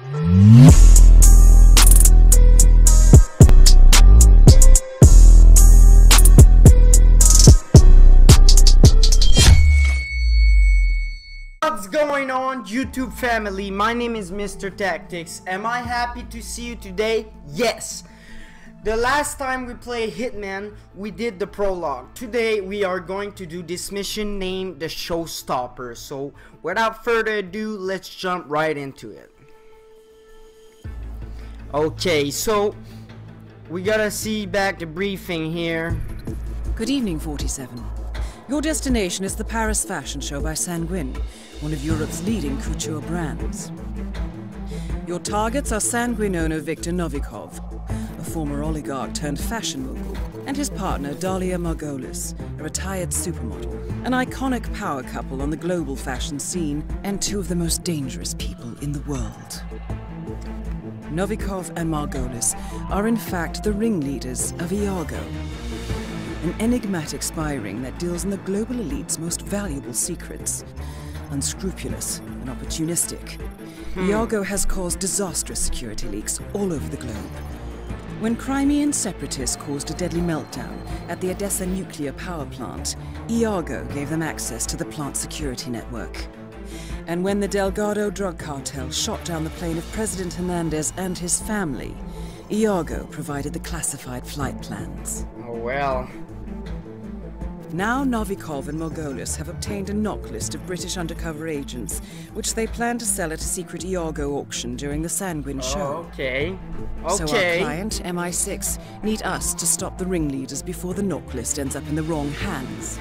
What's going on YouTube family? My name is Mr. Tactikz. Am I happy to see you today? Yes. The last time we played Hitman, we did the prologue. Today we are going to do this mission named the Showstopper. So without further ado, let's jump right into it. Okay, so we gotta see back the briefing here. Good evening, 47. Your destination is the Paris Fashion Show by Sanguine, one of Europe's leading couture brands. Your targets are Sanguine owner Viktor Novikov, a former oligarch turned fashion mogul, and his partner Dalia Margolis, a retired supermodel, an iconic power couple on the global fashion scene, and two of the most dangerous people in the world. Novikov and Margolis are in fact the ringleaders of Iago, an enigmatic spy ring that deals in the global elite's most valuable secrets. Unscrupulous and opportunistic, hmm. Iago has caused disastrous security leaks all over the globe. When Crimean separatists caused a deadly meltdown at the Odessa nuclear power plant, Iago gave them access to the plant's security network. And when the Delgado drug cartel shot down the plane of President Hernandez and his family, Iago provided the classified flight plans. Oh well. Now Novikov and Margolis have obtained a knock list of British undercover agents, which they plan to sell at a secret Iago auction during the Sanguine show. Okay. Okay. So our client, MI6, need us to stop the ringleaders before the knock list ends up in the wrong hands.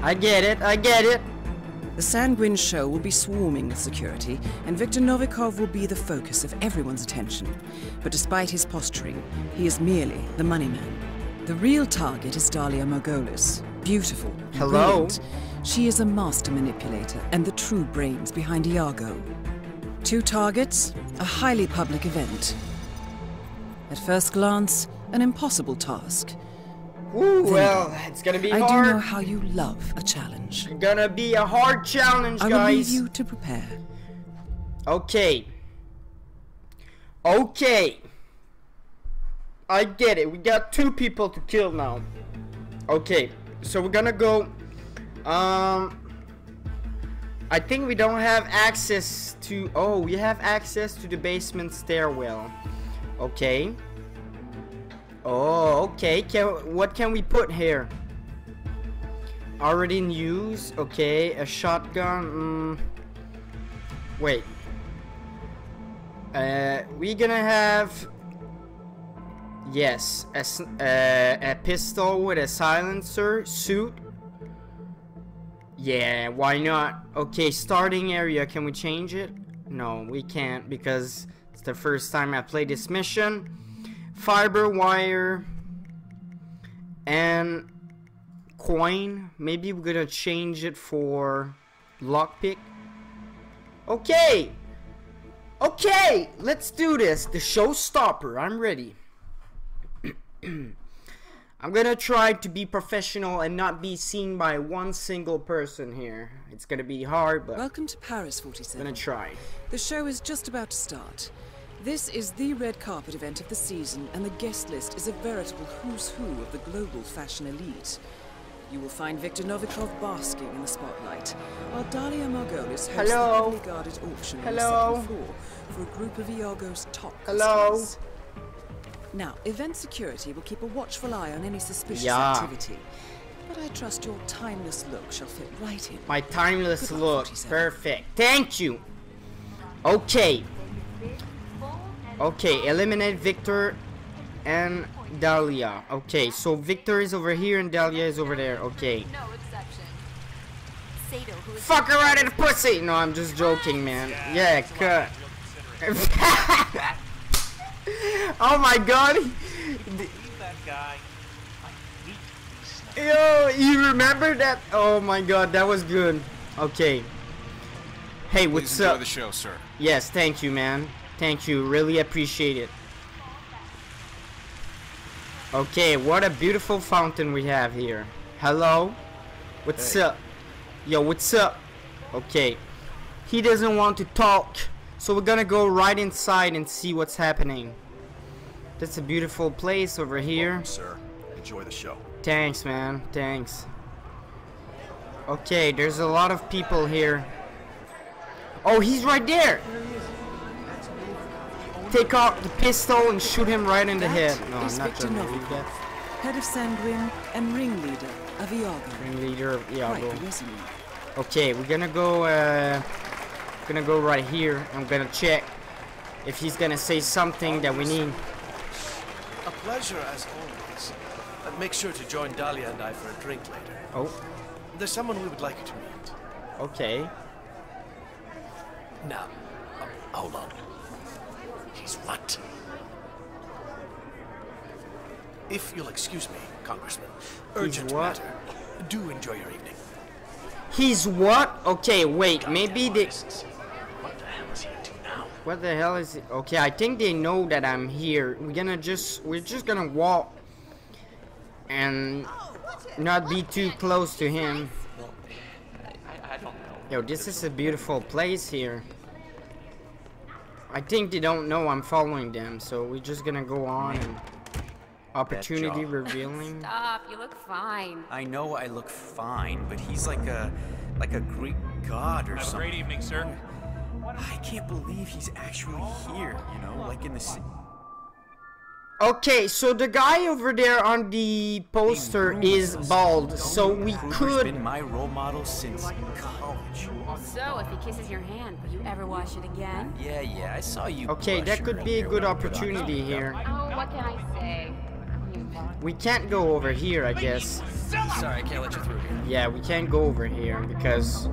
I get it. I get it. The Sanguine show will be swarming with security, and Viktor Novikov will be the focus of everyone's attention. But despite his posturing, he is merely the money man. The real target is Dalia Margolis. Beautiful. Hello? brilliant. She is a master manipulator and the true brains behind Iago. Two targets, a highly public event. At first glance, an impossible task. Ooh, well, it's gonna be I hard. do know how you love a challenge. It's Gonna be a hard challenge, guys. I will leave you to prepare. Okay. Okay. I get it. We got two people to kill now. Okay. So we're gonna go. Um. I think we don't have access to. Oh, we have access to the basement stairwell. Okay. Oh, okay. Can what can we put here? Already in use. Okay, a shotgun. Mm. Wait. Uh, we gonna have. Yes, a, uh, a pistol with a silencer suit. Yeah, why not? Okay, starting area. Can we change it? No, we can't because it's the first time I play this mission. Fiber wire and coin. Maybe we're gonna change it for lockpick. Okay. Okay, let's do this. The showstopper. I'm ready. I'm gonna try to be professional and not be seen by one single person here. It's gonna be hard, but Welcome to Paris, 47. gonna try. The show is just about to start. This is the red carpet event of the season, and the guest list is a veritable who's who of the global fashion elite. You will find Viktor Novikov basking in the spotlight, while Dalia Margolis hosts Hello? the guarded auction on the Hello? second floor for a group of Iago's top Hello? customers. Now, event security will keep a watchful eye on any suspicious Yeah. activity. But I trust your timeless look shall fit right in. My timeless Good look. 47. Perfect. Thank you. Okay. Okay, eliminate Viktor and Dalia. Okay, so Viktor is over here and Dalia is over there. Okay. No exception. Sato, who is Fuck her right in the pussy! No, I'm just joking, man. Yeah, cut. oh my god! that guy. I hate these snipers. Yo, you remember that? Oh my god, that was good. Okay. Hey, Please what's enjoy up? the show, sir. Yes, thank you, man. Thank you. Really appreciate it. Okay, what a beautiful fountain we have here. Hello? What's Hey. up? Yo, what's up? Okay. He doesn't want to talk, So we're gonna go right inside and see what's happening. That's a beautiful place over here. Sir, enjoy the show. Thanks, man. Thanks. Okay, there's a lot of people here. Oh, he's right there! Take out the pistol and shoot him right in the head. No, I'm not Viktor gonna do Novikov, head of Sanguine and ringleader of Iago. Ringleader of Quite Iago. Okay, we're gonna go, uh, gonna go right here. I'm gonna check if he's gonna say something that we need. A pleasure as always. Uh, make sure to join Dalia and I for a drink later. Oh, There's someone we would like you to meet. okay. Now, um, hold on. He's what? If you'll excuse me, Congressman. Urgent what? matter. Do enjoy your evening. He's what? Okay, wait, maybe they... What the hell is he up to now? What the hell is it? Okay, I think they know that I'm here. We're gonna just, we're just gonna walk and not be too close to him. I, I don't know. Yo, this is a beautiful place here. I think they don't know I'm following them, so we're just gonna go on and opportunity revealing. Stop, you look fine. I know I look fine, but he's like a like a Greek god or Have a something. great evening, sir. I can't believe he's actually here, you know, like in the ci- Okay, so the guy over there on the poster is bald, so we Kruger's could been my role model since college. So, if he kisses your hand, will you ever wash it again? Yeah, yeah, I saw you. Okay, that blushing could be a good when I put on opportunity makeup. here. Oh, what can I say? We can't go over here, I guess. Sorry, I can't let you through here. Yeah, we can't go over here because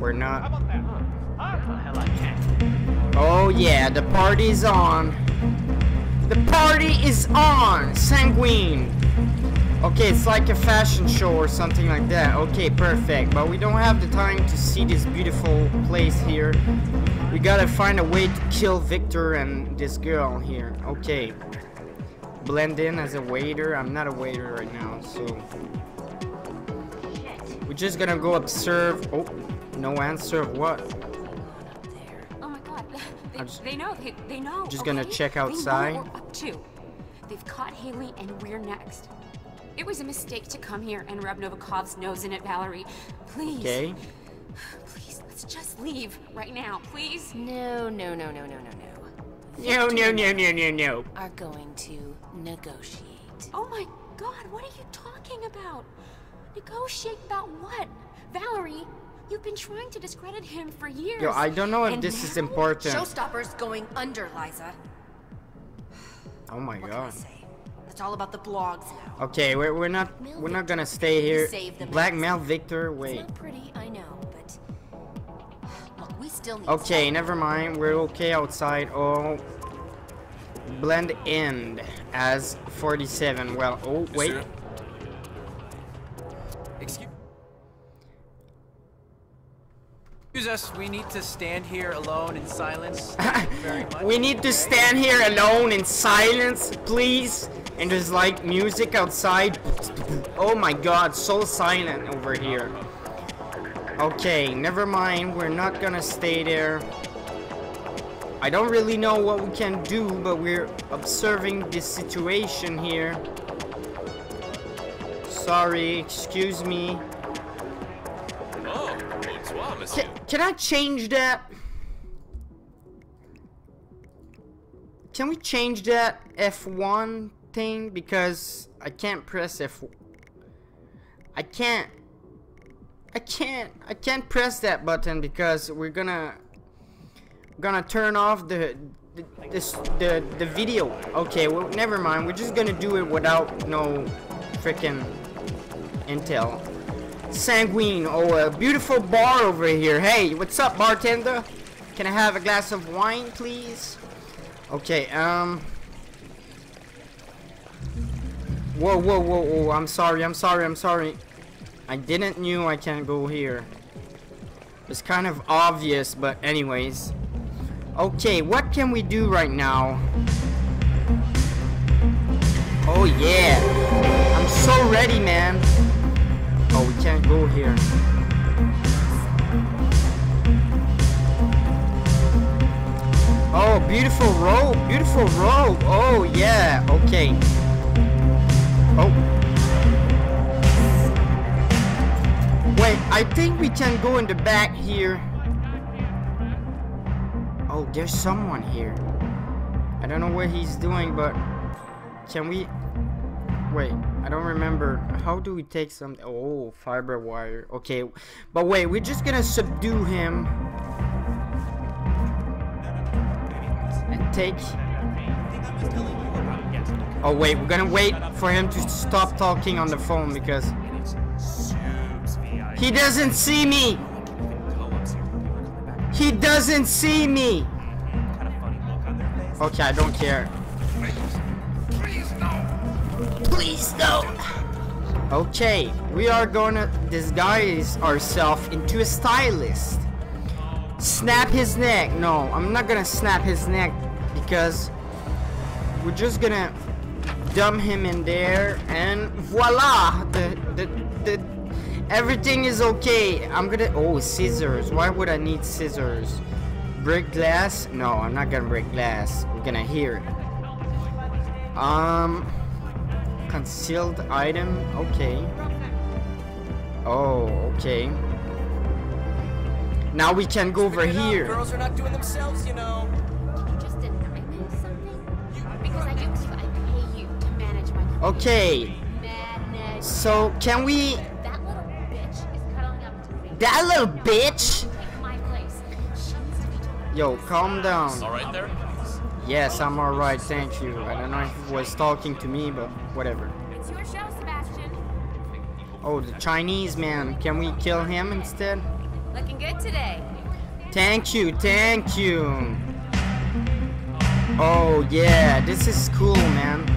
we're not. What the hell I can't. Oh yeah, the party's on. The party is on! Sanguine! Okay, it's like a fashion show or something like that. Okay, perfect. But we don't have the time to see this beautiful place here. We gotta find a way to kill Viktor and this girl here. Okay. Blend in as a waiter. I'm not a waiter right now, so. We're just gonna go observe. Oh, no answer of what? I'm just- they know, they, they know. just gonna okay? check They know outside. what we're up to. They've caught Haley and we're next. It was a mistake to come here and rub Novikov's nose in it, Valerie. Please. Okay. Please, let's just leave right now, please. No, no, no, no, no, no, no. No, no, no, no, no, no. Are going to negotiate. Oh my god, what are you talking about? Negotiate about what? Valerie, you've been trying to discredit him for years. Yo, I don't know if And this is now- important. Showstopper's going under, Liza. Oh my What can I god. say? It's all about the blogs now. Okay, we're, we're not we're not gonna stay here. Save the Blackmail Viktor. It's Wait. not pretty, I know, but look, we still need. Okay, never mind. We're okay outside. Oh, blend in as 47. Well, oh wait. Excuse us, we need to stand here alone in silence. Thank you very much. We need to stand here alone in silence, please. And there's like music outside. Oh my god, so silent over here. Okay, never mind. We're not gonna stay there. I don't really know what we can do, but we're observing this situation here. Sorry, excuse me. Oh, Can, can I change that? Can we change that F1 thing? Because I can't press F... I can't... I can't... I can't press that button because we're gonna... Gonna turn off the... The, this, the the video okay well never mind we're just gonna do it without no freaking intel Sanguine. Oh, a beautiful bar over here. Hey, what's up, bartender? Can I have a glass of wine, please? Okay, um... Whoa, whoa, whoa, whoa. I'm sorry, I'm sorry, I'm sorry. I didn't knew I can't go here. It's kind of obvious, but anyways. Okay, what can we do right now? Oh, yeah. I'm so ready, man. Can't go here. Oh, beautiful robe. Beautiful robe. Oh, yeah. Okay. Oh. Wait, I think we can go in the back here. Oh, there's someone here. I don't know what he's doing, but can we... Wait, I don't remember. How do we take some... Oh, fiber wire. Okay, but wait, we're just gonna subdue him. And take... Oh wait, we're gonna wait for him to stop talking on the phone because... He doesn't see me! He doesn't see me! Okay, I don't care. Please! Okay, we are gonna disguise ourselves into a stylist. Snap his neck. No, I'm not gonna snap his neck because we're just gonna dump him in there and voila! The, the, the, everything is okay. I'm gonna, oh, scissors. Why would I need scissors? Break glass? No, I'm not gonna break glass. We're gonna hear it. Um, concealed item. Okay. Oh, okay. Now we can go over here. Girls are not doing themselves, you know. Just deny me something? Because I do, I pay you to manage my Okay. Manage. So can we? That little bitch is cuddling up to me. That little bitch. Take my place. She needs to be told. Yo, calm down. All right there? Yes, I'm alright. Thank you. I don't know if he was talking to me, but whatever. It's your show, Sebastian. Oh, the Chinese man. Can we kill him instead? Looking good today. Thank you, thank you. Oh yeah, this is cool, man.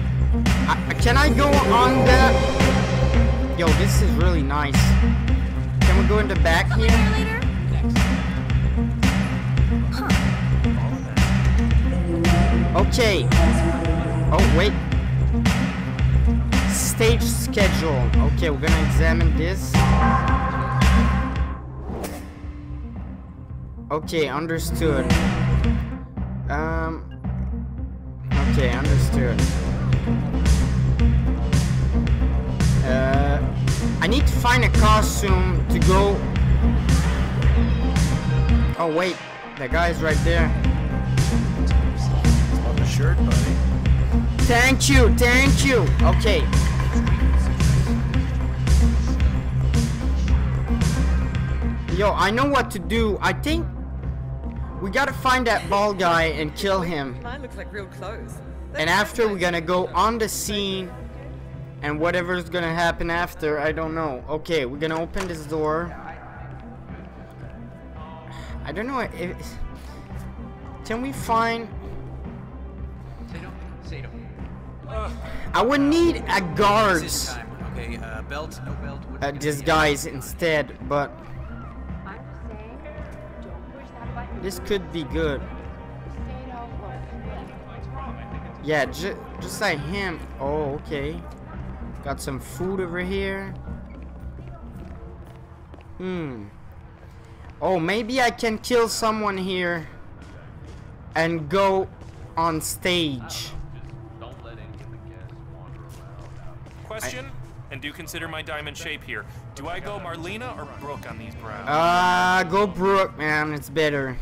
I, can I go on the? Yo, this is really nice. Can we go in the back Later, here? Okay. Oh wait. Stage schedule. Okay, we're gonna examine this. Okay, understood. Um. Okay, understood. Uh, I need to find a costume to go. Oh wait, The guy's right there. Thank you, thank you. Okay. Yo, I know what to do. I think we gotta find that bald guy and kill him. Mine looks like real clothes. And after we're gonna go on the scene and whatever's gonna happen after, I don't know. Okay, we're gonna open this door. I don't know if can we find I would need a This is guards time. Okay, uh, belt, no belt. what uh, we gonna disguise instead, but I'm just saying, don't push that button. this could be good. Yeah, ju just like him. Oh, okay. Got some food over here. Hmm. Oh, maybe I can kill someone here and go on stage. Question? And do consider my diamond shape here. Do I go Marlena or Brooke on these brows? Ah, go Brooke, man. It's better.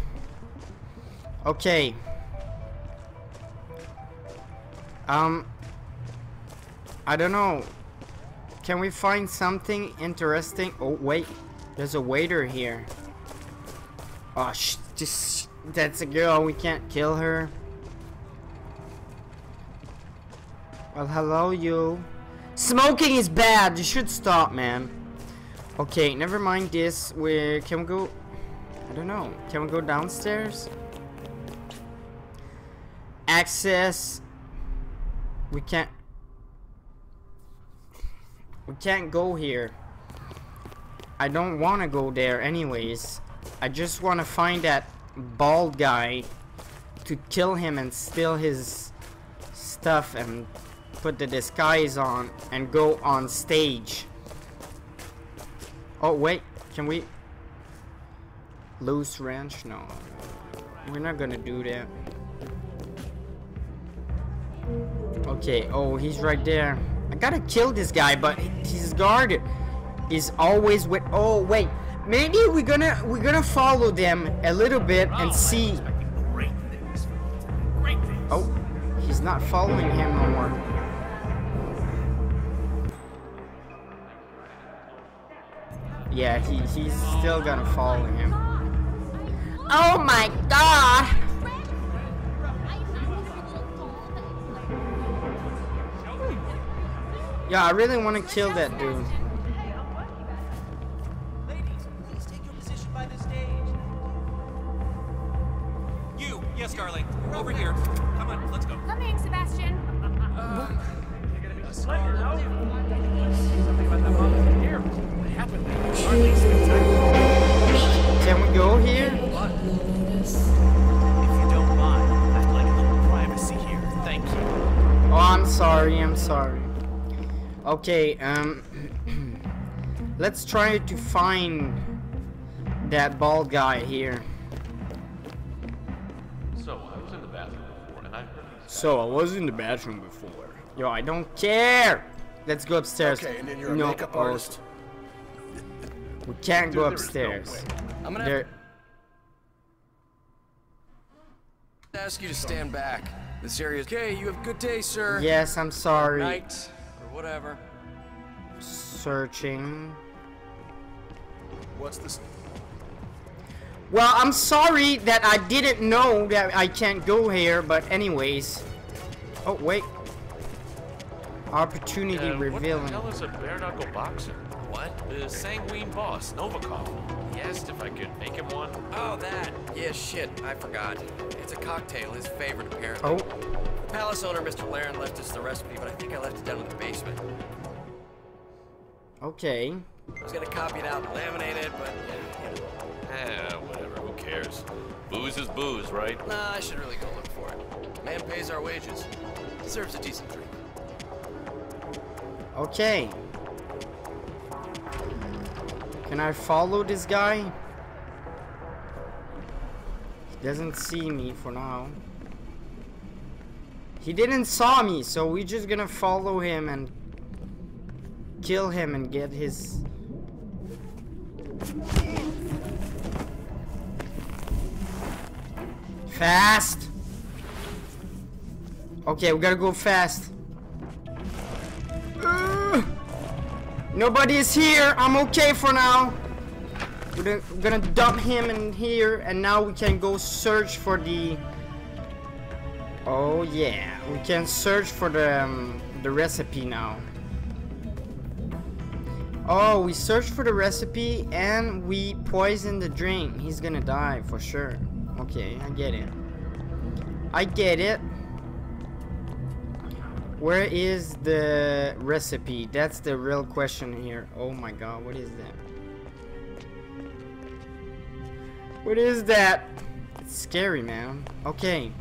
Okay. Um, I don't know. Can we find something interesting? Oh, wait. There's a waiter here. Oh, sh just that's a girl. We can't kill her. Well, hello, you. Smoking is bad. You should stop, man. Okay, never mind this. We can we go? I don't know. Can we go downstairs? Access. We can't. We can't go here. I don't want to go there anyways. I just want to find that bald guy to kill him and steal his stuff and put the disguise on and go on stage. Oh wait, can we loose wrench? No, we're not gonna do that. Okay, oh, he's right there. I gotta kill this guy, but his guard is always with. Oh, wait. Maybe we're gonna we're gonna follow them a little bit and see. Oh, he's not following him no more. Yeah, he, he's still gonna follow him. Oh my god! Yeah, I really want to kill that dude. Ladies, please take your position by the stage. You, yes, darling. Over here. Come on, let's go. Coming, Sebastian. Can we go here? If you don't mind, I'd like a little privacy here. Thank you. Oh, I'm sorry, I'm sorry. Okay, um... let's try to find that bald guy here. So, I was in the bathroom before, and I heard So, I was in the bathroom before. Yo, I don't care! Let's go upstairs. Okay, and then you're a no, makeup oh, artist. We can't go Dude, there is no upstairs. I'm gonna There, ask you to stand back. This area is okay. You have a good day, sir. yes, I'm sorry. Night or whatever. Searching. What's this? Well, I'm sorry that I didn't know that I can't go here, but anyways. Oh, wait. Opportunity Uh, what the revealing. hell is a bare knuckle boxer? What? The sanguine boss, Novikov. He asked if I could make him one. Oh, that. Yeah, shit. I forgot. It's a cocktail, his favorite, apparently. Oh, The palace owner, Mr. Laren, left us the recipe, but I think I left it down in the basement. okay. I was gonna copy it out and laminate it, but, yeah, you know. Eh, whatever, who cares? Booze is booze, right? Nah, I should really go look for it. Man pays our wages. Deserves a decent drink. Okay. Can I follow this guy? He doesn't see me for now. He didn't saw me, so we're just gonna follow him and kill him and get his Fast! Okay, we gotta go fast. Ugh. Nobody is here. I'm okay for now. We're gonna, dump him in here, and now we can go search for the. Oh yeah, we can search for the um, the recipe now. Oh, we searched for the recipe and we poisoned the drink. He's gonna die for sure. Okay, I get it. I get it. Where is the recipe? That's the real question here. Oh my god, what is that? What is that? It's scary, man. Okay.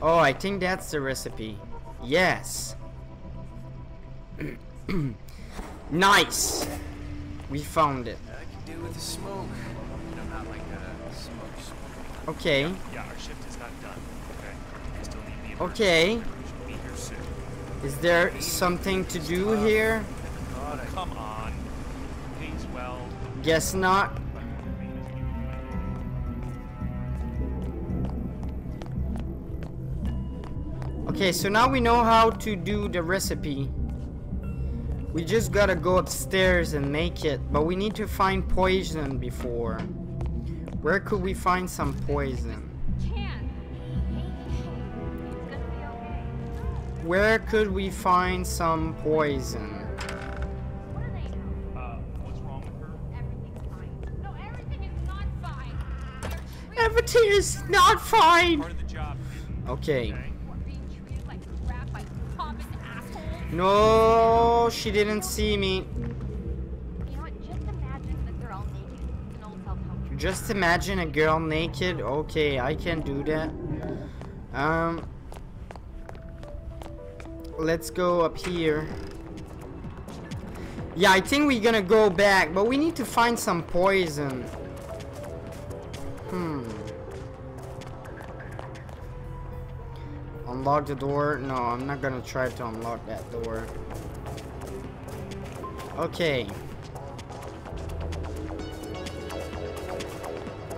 Oh, I think that's the recipe. Yes. nice. We found it. I can do with the smoke. You know, not like a smoke. Okay. Yeah, our shift is not done. Okay. Still need the Okay. We should be here soon. Is there something to do here? Oh, come on. Well. Guess not. Okay, so now we know how to do the recipe. We just gotta go upstairs and make it, but we need to find poison before. Where could we find some poison? Where could we find some poison? What do they know? Uh, what's wrong with her? Everything's fine. No, everything is not fine. Everything is not fine. Part of the job. Okay. We're being treated like crap by pompous assholes. No, she didn't see me. You know what? Just imagine that they're all naked and all self-help. Just imagine a girl naked. Okay, I can do that. Um, let's go up here. Yeah, I think we're gonna go back, but we need to find some poison. Hmm. Unlock the door. No, I'm not gonna try to unlock that door. Okay.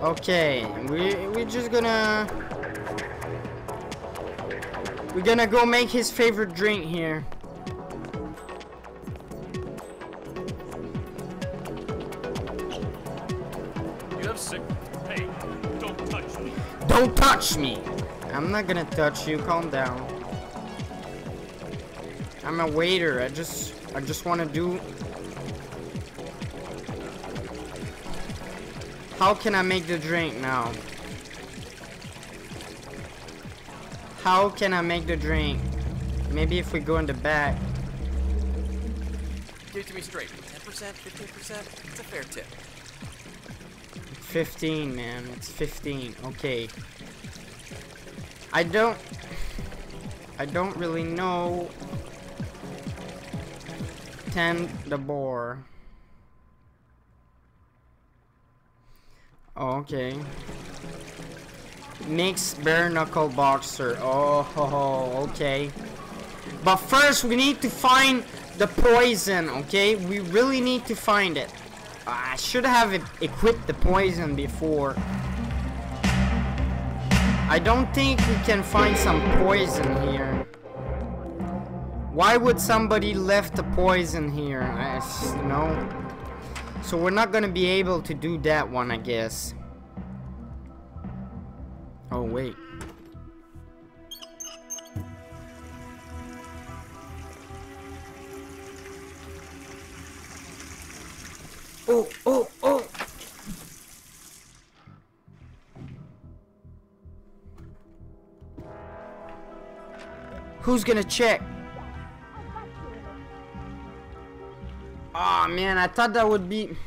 Okay, we we're just gonna we're gonna go make his favorite drink here. You have sick. Hey, don't touch me. Don't touch me! I'm not gonna touch you, calm down. I'm a waiter, I just I just wanna do How can I make the drink now? How can I make the drink? Maybe if we go in the back. Give it to me straight. 10%, 15%? It's a fair tip. 15, man. It's 15. Okay. I don't... I don't really know... 10 the boar. Oh, okay. Mix bare knuckle boxer. Oh, okay. But first, we need to find the poison, okay? We really need to find it. I should have equipped the poison before. I don't think we can find some poison here. Why would somebody left the poison here? I, you know. So we're not gonna be able to do that one, I guess. Oh, wait. Oh, oh, oh! Who's gonna check? Oh man, I thought that would be...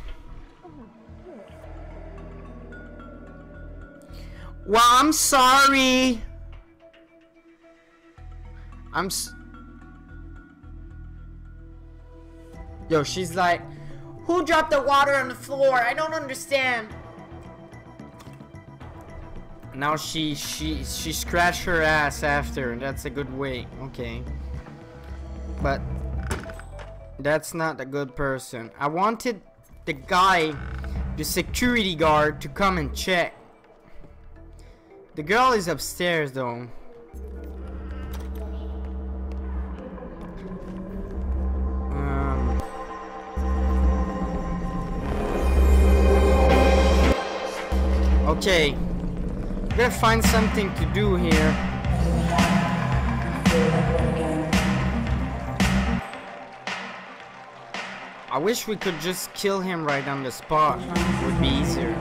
Well, I'm sorry. I'm s Yo, she's like, who dropped the water on the floor? I don't understand. Now she she she scratched her ass after. That's a good way. Okay. But that's not a good person. I wanted the guy, the security guard, to come and check. The girl is upstairs though. Um. Okay. Gotta find something to do here. I wish we could just kill him right on the spot. It would be easier.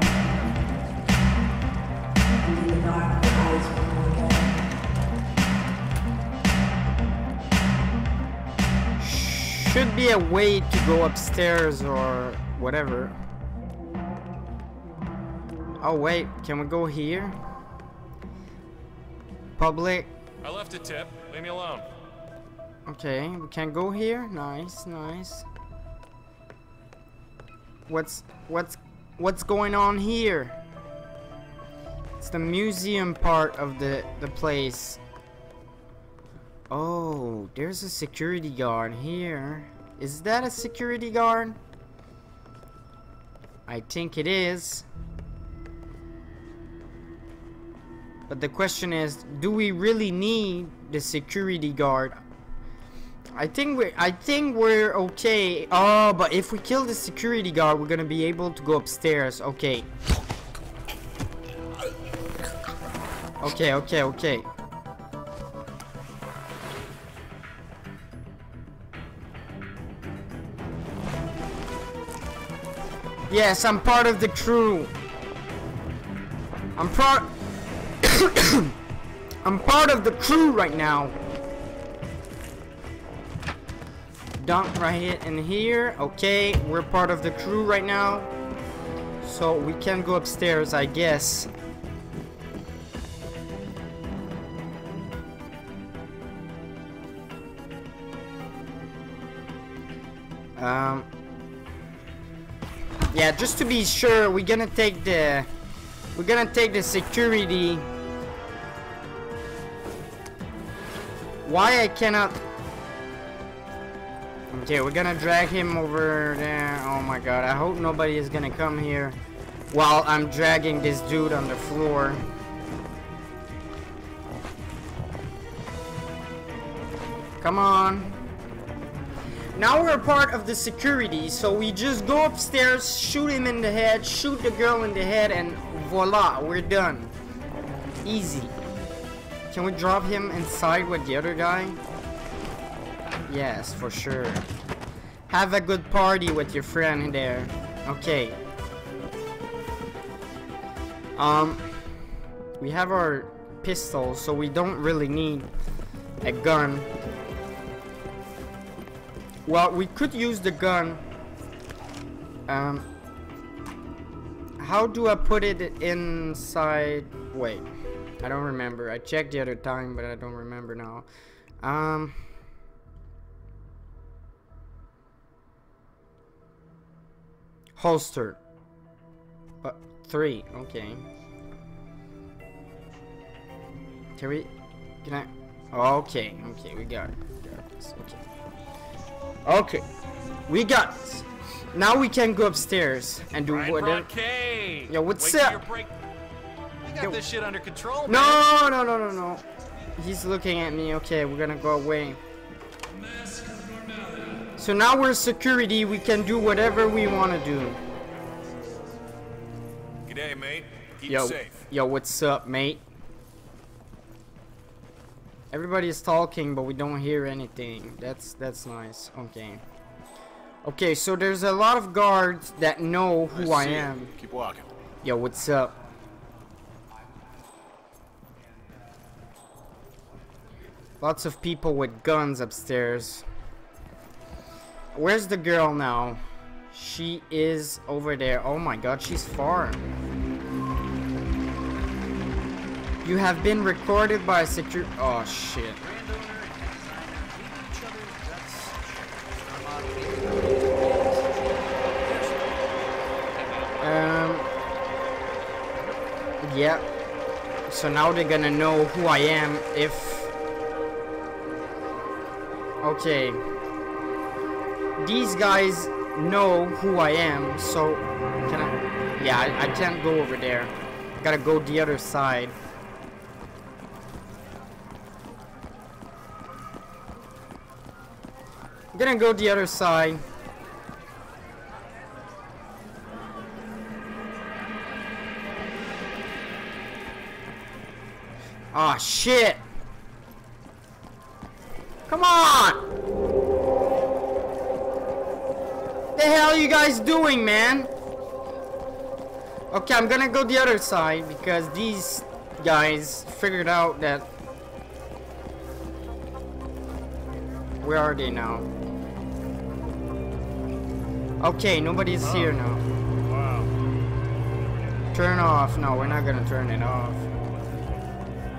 Should be a way to go upstairs or whatever. Oh wait, can we go here? Public. I left a tip. Leave me alone. Okay, we can go here. Nice, nice. What's what's what's going on here? It's the museum part of the the place. Oh, there's a security guard here. Is that a security guard? I think it is. But the question is, do we really need the security guard? I think we're I think we're okay. Oh, but if we kill the security guard, we're gonna be able to go upstairs. Okay. Okay, okay, okay. Yes, I'm part of the crew. I'm part I'm part of the crew right now. Dunk right in here. Okay, we're part of the crew right now. So we can go upstairs, I guess. Um, yeah, just to be sure, we're gonna take the we're gonna take the security Why I cannot... Okay, we're gonna drag him over there. Oh my god, I hope nobody is gonna come here while I'm dragging this dude on the floor. Come on. Now we're a part of the security, so we just go upstairs, shoot him in the head, shoot the girl in the head, and voila, we're done. Easy. Can we drop him inside with the other guy? Yes, for sure. Have a good party with your friend there. Okay. Um, we have our pistol, so we don't really need a gun. Well, we could use the gun. Um, how do I put it inside? Wait, I don't remember. I checked the other time, but I don't remember now. Um. Holster. Uh, three. Okay. Can we? Can I? Okay. Okay. We got it. Got this. Okay. Okay. We got this. Now we can go upstairs and do Brian whatever. Brockay. Yo, what's Wait up? break- We got Yo. this shit under control, man. No, no, no, no, no. He's looking at me. Okay, we're gonna go away. So now we're security. We can do whatever we want to do. G'day, mate. Keep Yo, safe. yo, what's up, mate? Everybody is talking, but we don't hear anything. That's that's nice. Okay. Okay, so there's a lot of guards that know who I to see you. am. Keep walking. Yo, what's up? Lots of people with guns upstairs. Where's the girl now? She is over there. Oh my god, she's far. You have been recorded by a secure. Oh shit. Um. Yeah. So now they're gonna know who I am if. Okay. These guys know who I am, so can I? Yeah, I, I can't go over there. Gotta go the other side. Gonna go the other side. Ah shit! Come on! The hell are you guys doing, man? Okay, I'm gonna go the other side because these guys figured out that. Where are they now? Okay, nobody's here now. Wow. Turn off. No, we're not gonna turn it off.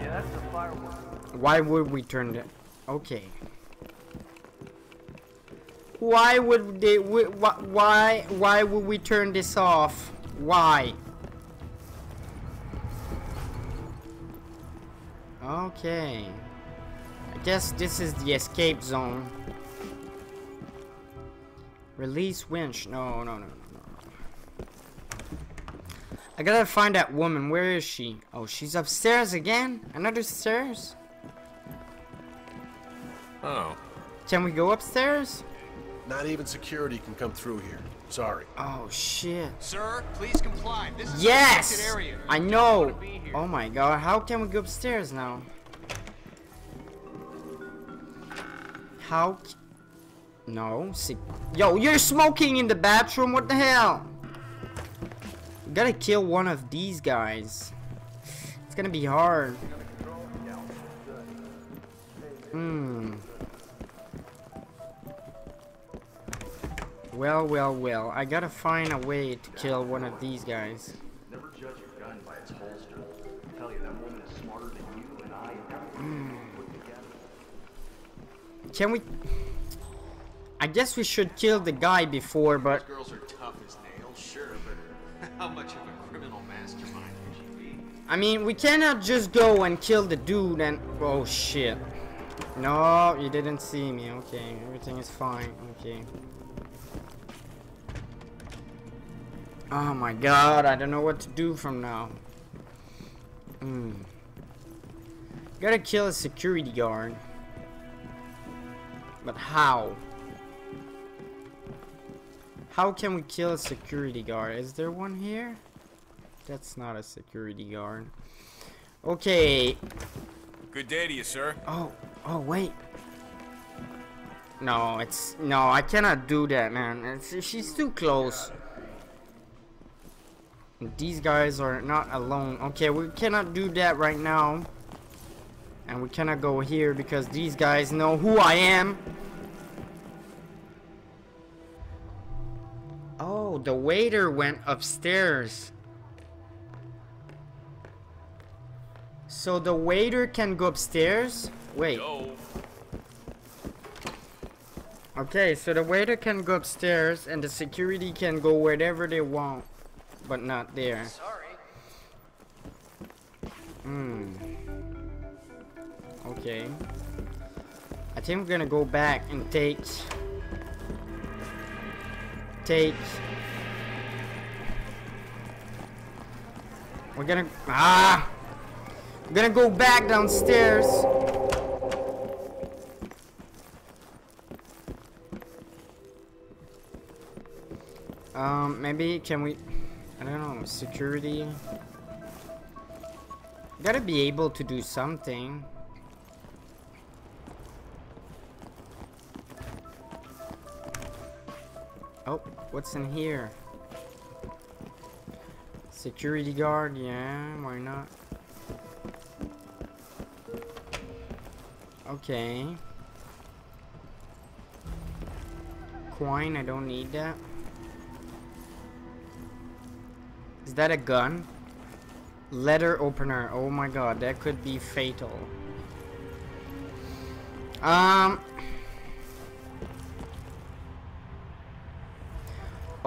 Yeah, that's the fireworks. Why would we turn it? Okay. Why would they? wh- wh- Why? Why would we turn this off? Why? Okay. I guess this is the escape zone. Release winch. No, no, no, no, no. I gotta find that woman. Where is she? Oh, she's upstairs again? Another stairs? Oh. Can we go upstairs? Not even security can come through here. Sorry. Oh shit. Sir, please comply. This is a Yes! protected area. I know. Oh my god, how can we go upstairs now? How? No. See. Yo, you're smoking in the bathroom. What the hell? We gotta kill one of these guys. It's gonna be hard. Hmm. Well, well, well. I gotta find a way to kill one of these guys. Never judge a gun by its holster. I tell you, that woman is smarter than you and I and everything put together. Can we? I guess we should kill the guy before, but Those girls are tough as nails, sure, but how much of a criminal mastermind could she be? I mean, we cannot just go and kill the dude and oh shit. No, you didn't see me. Okay, everything is fine. Okay. Oh my god, I don't know what to do from now. Hmm. Gotta kill a security guard. But how? How can we kill a security guard? Is there one here? That's not a security guard. Okay. Good day to you, sir. Oh, oh wait. No, it's no, I cannot do that, man. It's, she's too close. These guys are not alone. Okay, we cannot do that right now. And we cannot go here because these guys know who I am. Oh, the waiter went upstairs. So the waiter can go upstairs? Wait. Okay, so the waiter can go upstairs and the security can go wherever they want, but not there. Sorry. Hmm. Okay. I think we're gonna go back and take take we're gonna ah! We're gonna go back downstairs. Um maybe can we I don't know security. Gotta be able to do something. Oh, what's in here? Security guard, yeah, why not? Okay. Coin, I don't need that. Is that a gun? Letter opener, oh my god, that could be fatal. Um,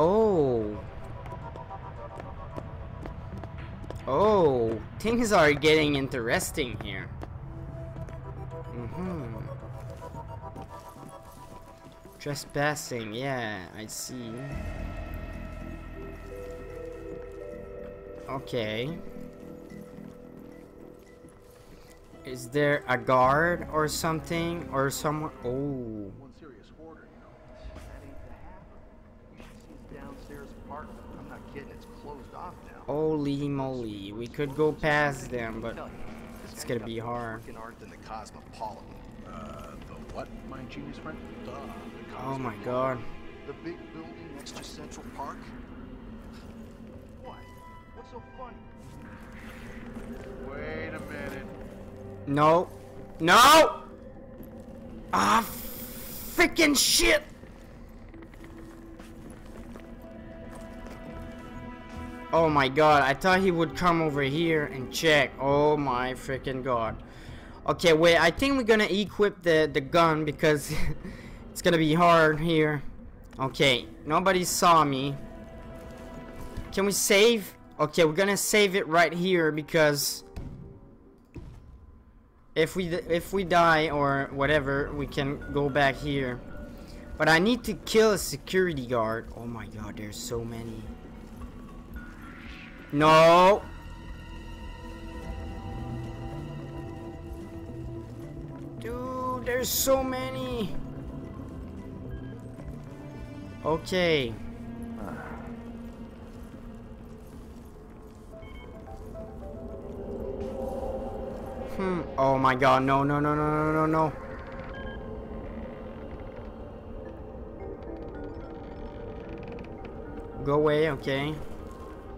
Oh. Oh, things are getting interesting here. Mm-hmm. Trespassing, yeah, I see. Okay. Is there a guard or something? Or someone? Oh. Holy moly, we could go past them, but it's gonna be hard. Uh, the what, my genius friend? Duh, the Oh my god. The big building next to Central Park? What? What's so funny? Wait a minute. No. No! Ah, freaking shit! Oh my god, I thought he would come over here and check. Oh my freaking god. Okay, wait, I think we're gonna equip the, the gun because it's gonna be hard here. Okay, nobody saw me. Can we save? Okay, we're gonna save it right here because if we if we die or whatever, we can go back here. But I need to kill a security guard. Oh my god, there's so many. No. Dude, there's so many. Okay. Hmm. Oh my god, no, no, no, no, no, no, no. Go away, okay.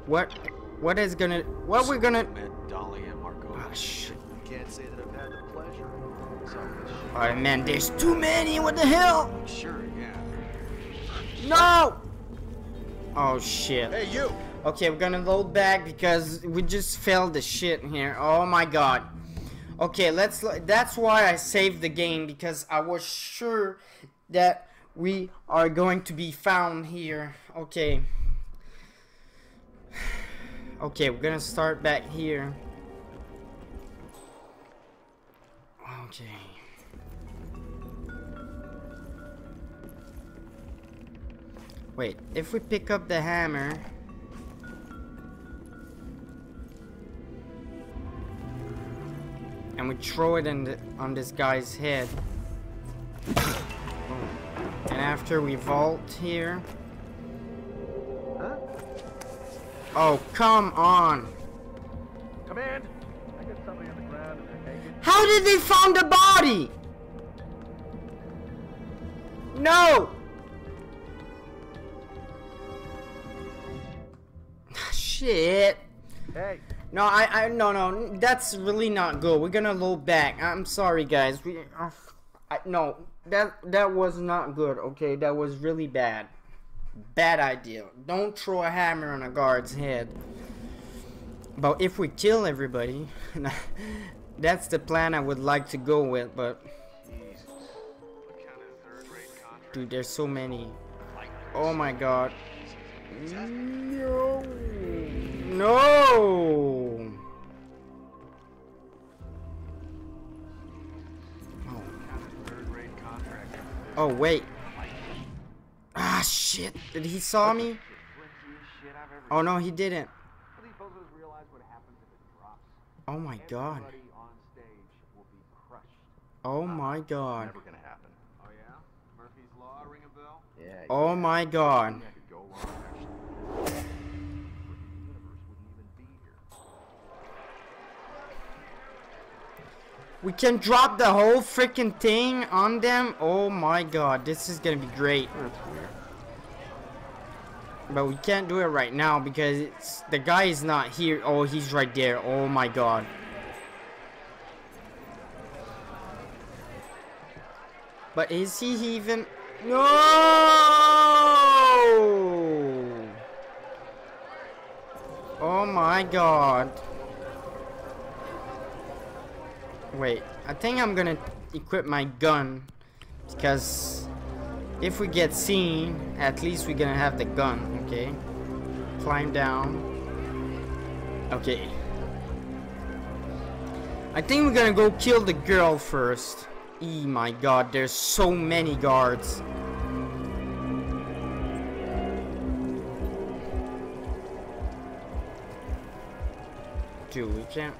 What? What is gonna? What we're gonna? Dolly and Marco. Ah, shit. I can't say that I've had the pleasure. Alright, man, there's too many. What the hell? Sure, yeah. No! Oh shit. Hey, you! Okay, we're gonna load back because we just failed the shit here. Oh my god. Okay, let's. That's why I saved the game because I was sure that we are going to be found here. Okay. Okay, we're gonna start back here. Okay. Wait, if we pick up the hammer... And we throw it the, on this guy's head. And after we vault here... Oh, come on! Command! I got somebody on the ground and they're naked. How did they find the body? No! Shit. Hey. No, I, I, no, no, that's really not good. We're gonna load back. I'm sorry, guys. We, uh, I, no, that, that was not good. Okay, that was really bad. Bad idea. Don't throw a hammer on a guard's head. But if we kill everybody, that's the plan I would like to go with. But dude, there's so many. Oh my god. No. No. Oh wait. Ah shit. Did he saw me? Oh no, he didn't. Oh my god. Oh my god. Oh my god. We can drop the whole freaking thing on them. Oh my god, this is gonna be great. But we can't do it right now because it's the guy is not here. Oh, he's right there. Oh my god. But is he even? No! Oh my god. Wait, I think I'm gonna equip my gun because if we get seen, at least we're gonna have the gun, okay? Climb down. Okay. I think we're gonna go kill the girl first. E my god, there's so many guards. Dude, we can't...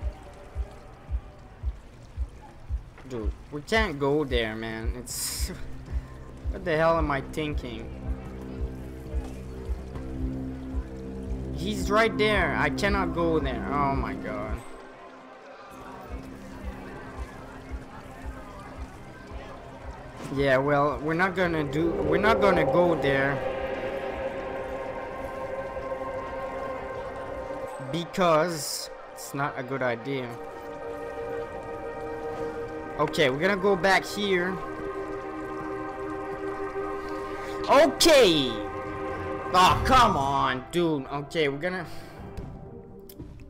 Dude, we can't go there, man. It's... What the hell am I thinking? He's right there. I cannot go there. Oh my god. Yeah, well, we're not gonna do, we're not gonna go there. Because it's not a good idea. Okay, we're gonna go back here. Okay! Oh, come on, dude. Okay, we're gonna...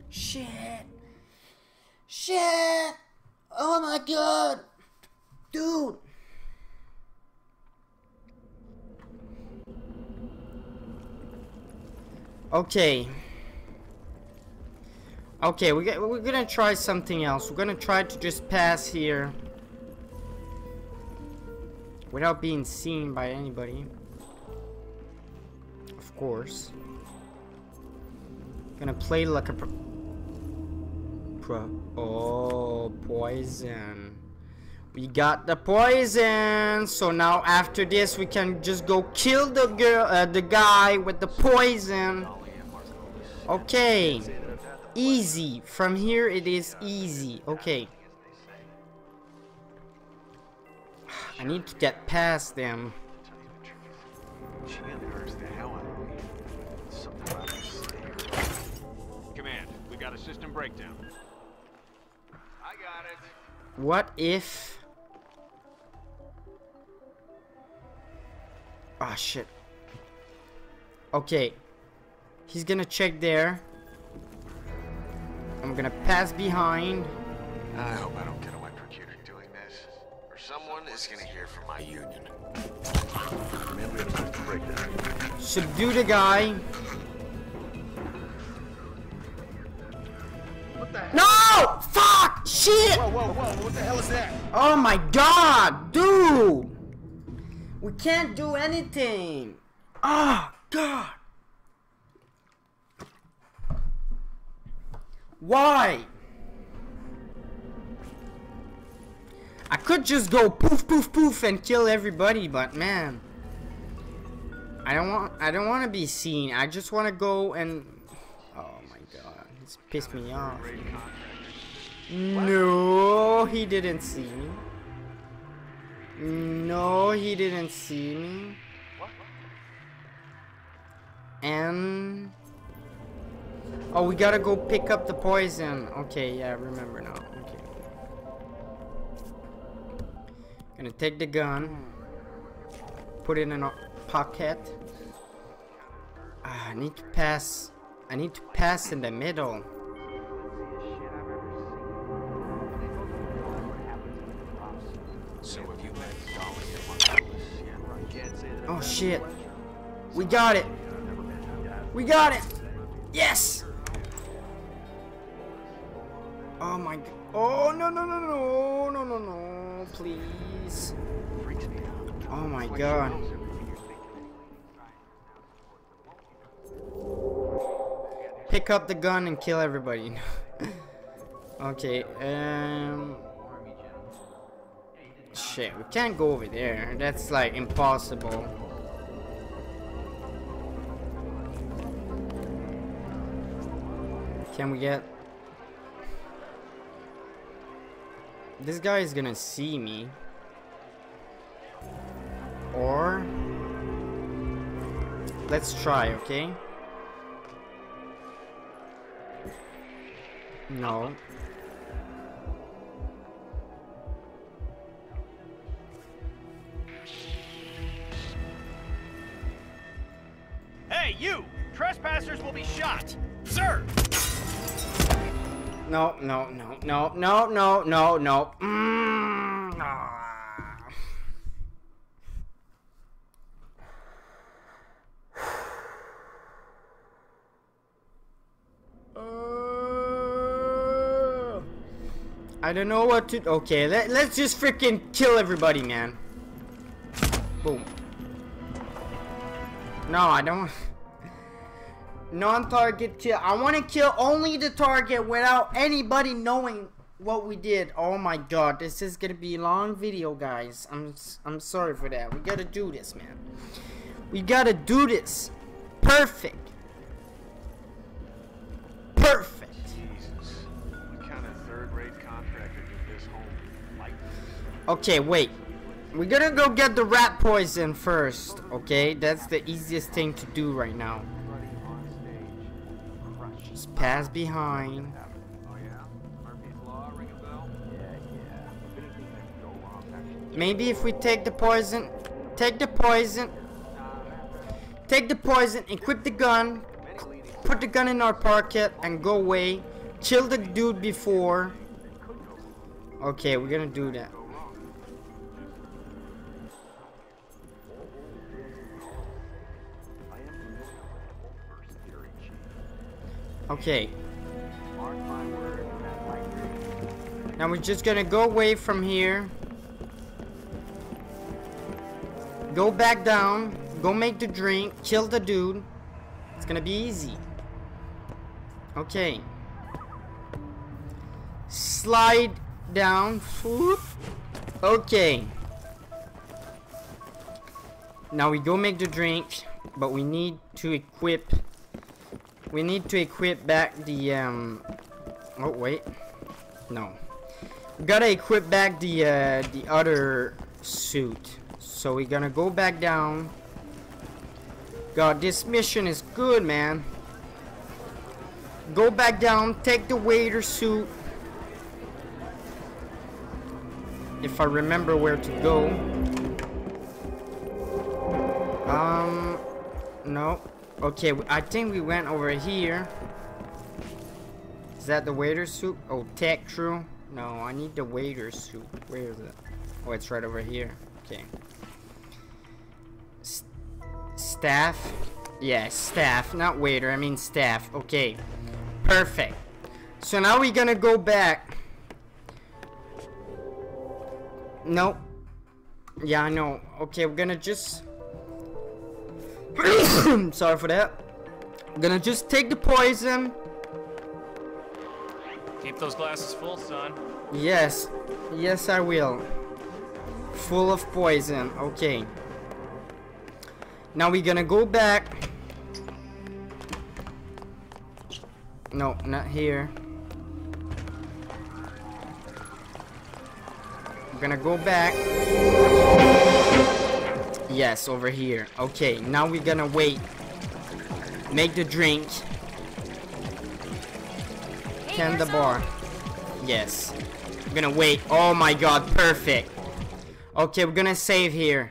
Shit. Shit! Oh my god! Dude! Okay. Okay, we get, we're gonna try something else. We're gonna try to just pass here. Without being seen by anybody. Of course. Gonna play like a pro... pro oh, poison. We got the poison. So now after this, we can just go kill the girl, uh, the guy with the poison. Okay. Easy. From here, it is easy. Okay. I need to get past them. Command, we got a system breakdown. I got it. What if... Ah, shit. Okay. He's gonna check there. I'm gonna pass behind. I hope I don't get electrocuted doing this. Or someone is gonna hear from my union. Command, we have a system breakdown. Subdue the guy. Shit! Whoa, whoa, whoa, what the hell is that? Oh my god! Dude! We can't do anything! Ah, oh, God. Why? I could just go poof poof poof and kill everybody, but man. I don't want I don't want to be seen. I just want to go and Oh my god. It's pissed me off. No, he didn't see me. No, he didn't see me. And Oh, we gotta go pick up the poison. Okay, yeah, I remember now. Okay. Gonna take the gun. Put it in a pocket. Ah, I need to pass. I need to pass in the middle. Oh shit. We got it. We got it. Yes. Oh my god. Oh no no no no no no no please. Oh my god. Pick up the gun and kill everybody. okay, um Shit, we can't go over there. That's like impossible. Can we get This guy is gonna see me. Or... Let's try, okay? No. Hey, you! Trespassers will be shot! Sir! No, no, no, no, no, no, no, no. Mm, ah. Uh, I don't know what to. Okay, let, let's just freaking kill everybody, man. Boom. No, I don't. Non-target kill. I want to kill only the target without anybody knowing what we did. Oh my god, this is gonna be a long video, guys. I'm I'm sorry for that. We gotta do this, man. We gotta do this. Perfect. Perfect. Jesus. What kind of third-rate contractor did this home like Okay, wait. We're gonna go get the rat poison first, okay? That's the easiest thing to do right now. Just pass behind. Maybe if we take the poison, take the poison, take the poison, equip the gun, put the gun in our pocket, and go away. Kill the dude before. Okay, we're gonna do that. Okay. Now we're just gonna go away from here. Go back down. Go make the drink. Kill the dude. It's gonna be easy. Okay. Slide down. Whoop. Okay. Now we go make the drink, but we need to equip we need to equip back the, um... Oh, wait. No. We gotta equip back the, uh, the other suit. So we're gonna go back down. God, this mission is good, man. Go back down, take the waiter suit. If I remember where to go. Um, no. Okay, I think we went over here. Is that the waiter suit? Oh, tech true. No, I need the waiter suit. Where is it? Oh, it's right over here. Okay. Staff? Yeah, staff. Not waiter, I mean staff. Okay. Perfect. So now we're gonna go back. Nope. Yeah, I know. Okay, we're gonna just... Sorry for that. I'm gonna just take the poison. Keep those glasses full, son. Yes. Yes, I will. Full of poison. Okay. Now we're gonna go back. No, not here. I'm gonna go back. Yes, over here. Okay, now we're gonna wait. Make the drink. Tend the bar. Yes. We're gonna wait. Oh my god, perfect. Okay, we're gonna save here.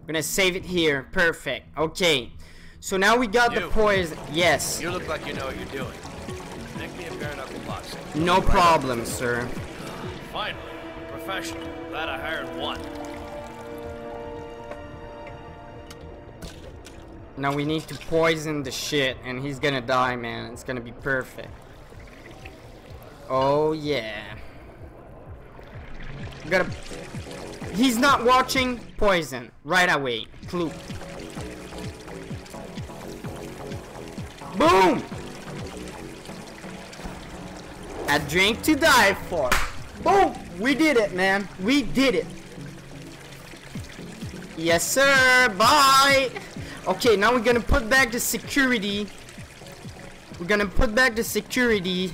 We're gonna save it here. Perfect. Okay. So now we got You. the poison. Yes. You look like you know what you're doing. Make me a bare knuckle box. No problem, sir. Finally, professional. Glad I hired one. Now we need to poison the shit and he's gonna die, man. It's gonna be perfect. Oh, yeah. We gotta... He's not watching. Poison. Right away. Clue. Boom! A drink to die for. Boom! We did it, man. We did it. Yes, sir. Bye. Okay, now we're gonna put back the security. We're gonna put back the security.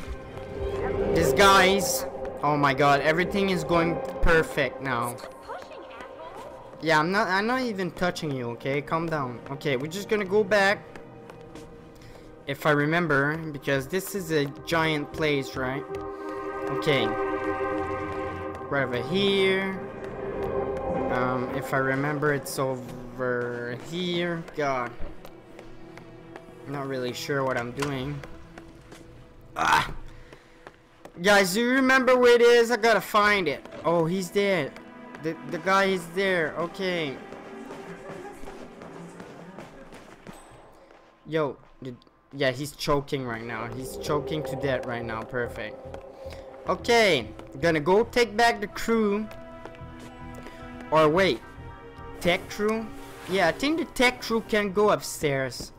This guy's. Oh my god, everything is going perfect now. Yeah, I'm not. I'm not even touching you. Okay, calm down. Okay, we're just gonna go back. If I remember, because this is a giant place, right? Okay. Right over here. Um, if I remember, it's over here. God. Not really sure what I'm doing. Ah! Guys, do you remember where it is? I gotta find it. Oh, he's dead. The, the guy is there. Okay. Yo, yeah, he's choking right now. He's choking to death right now. Perfect. Okay, gonna go take back the crew. Or wait, tech crew? Yeah, I think the tech crew can go upstairs.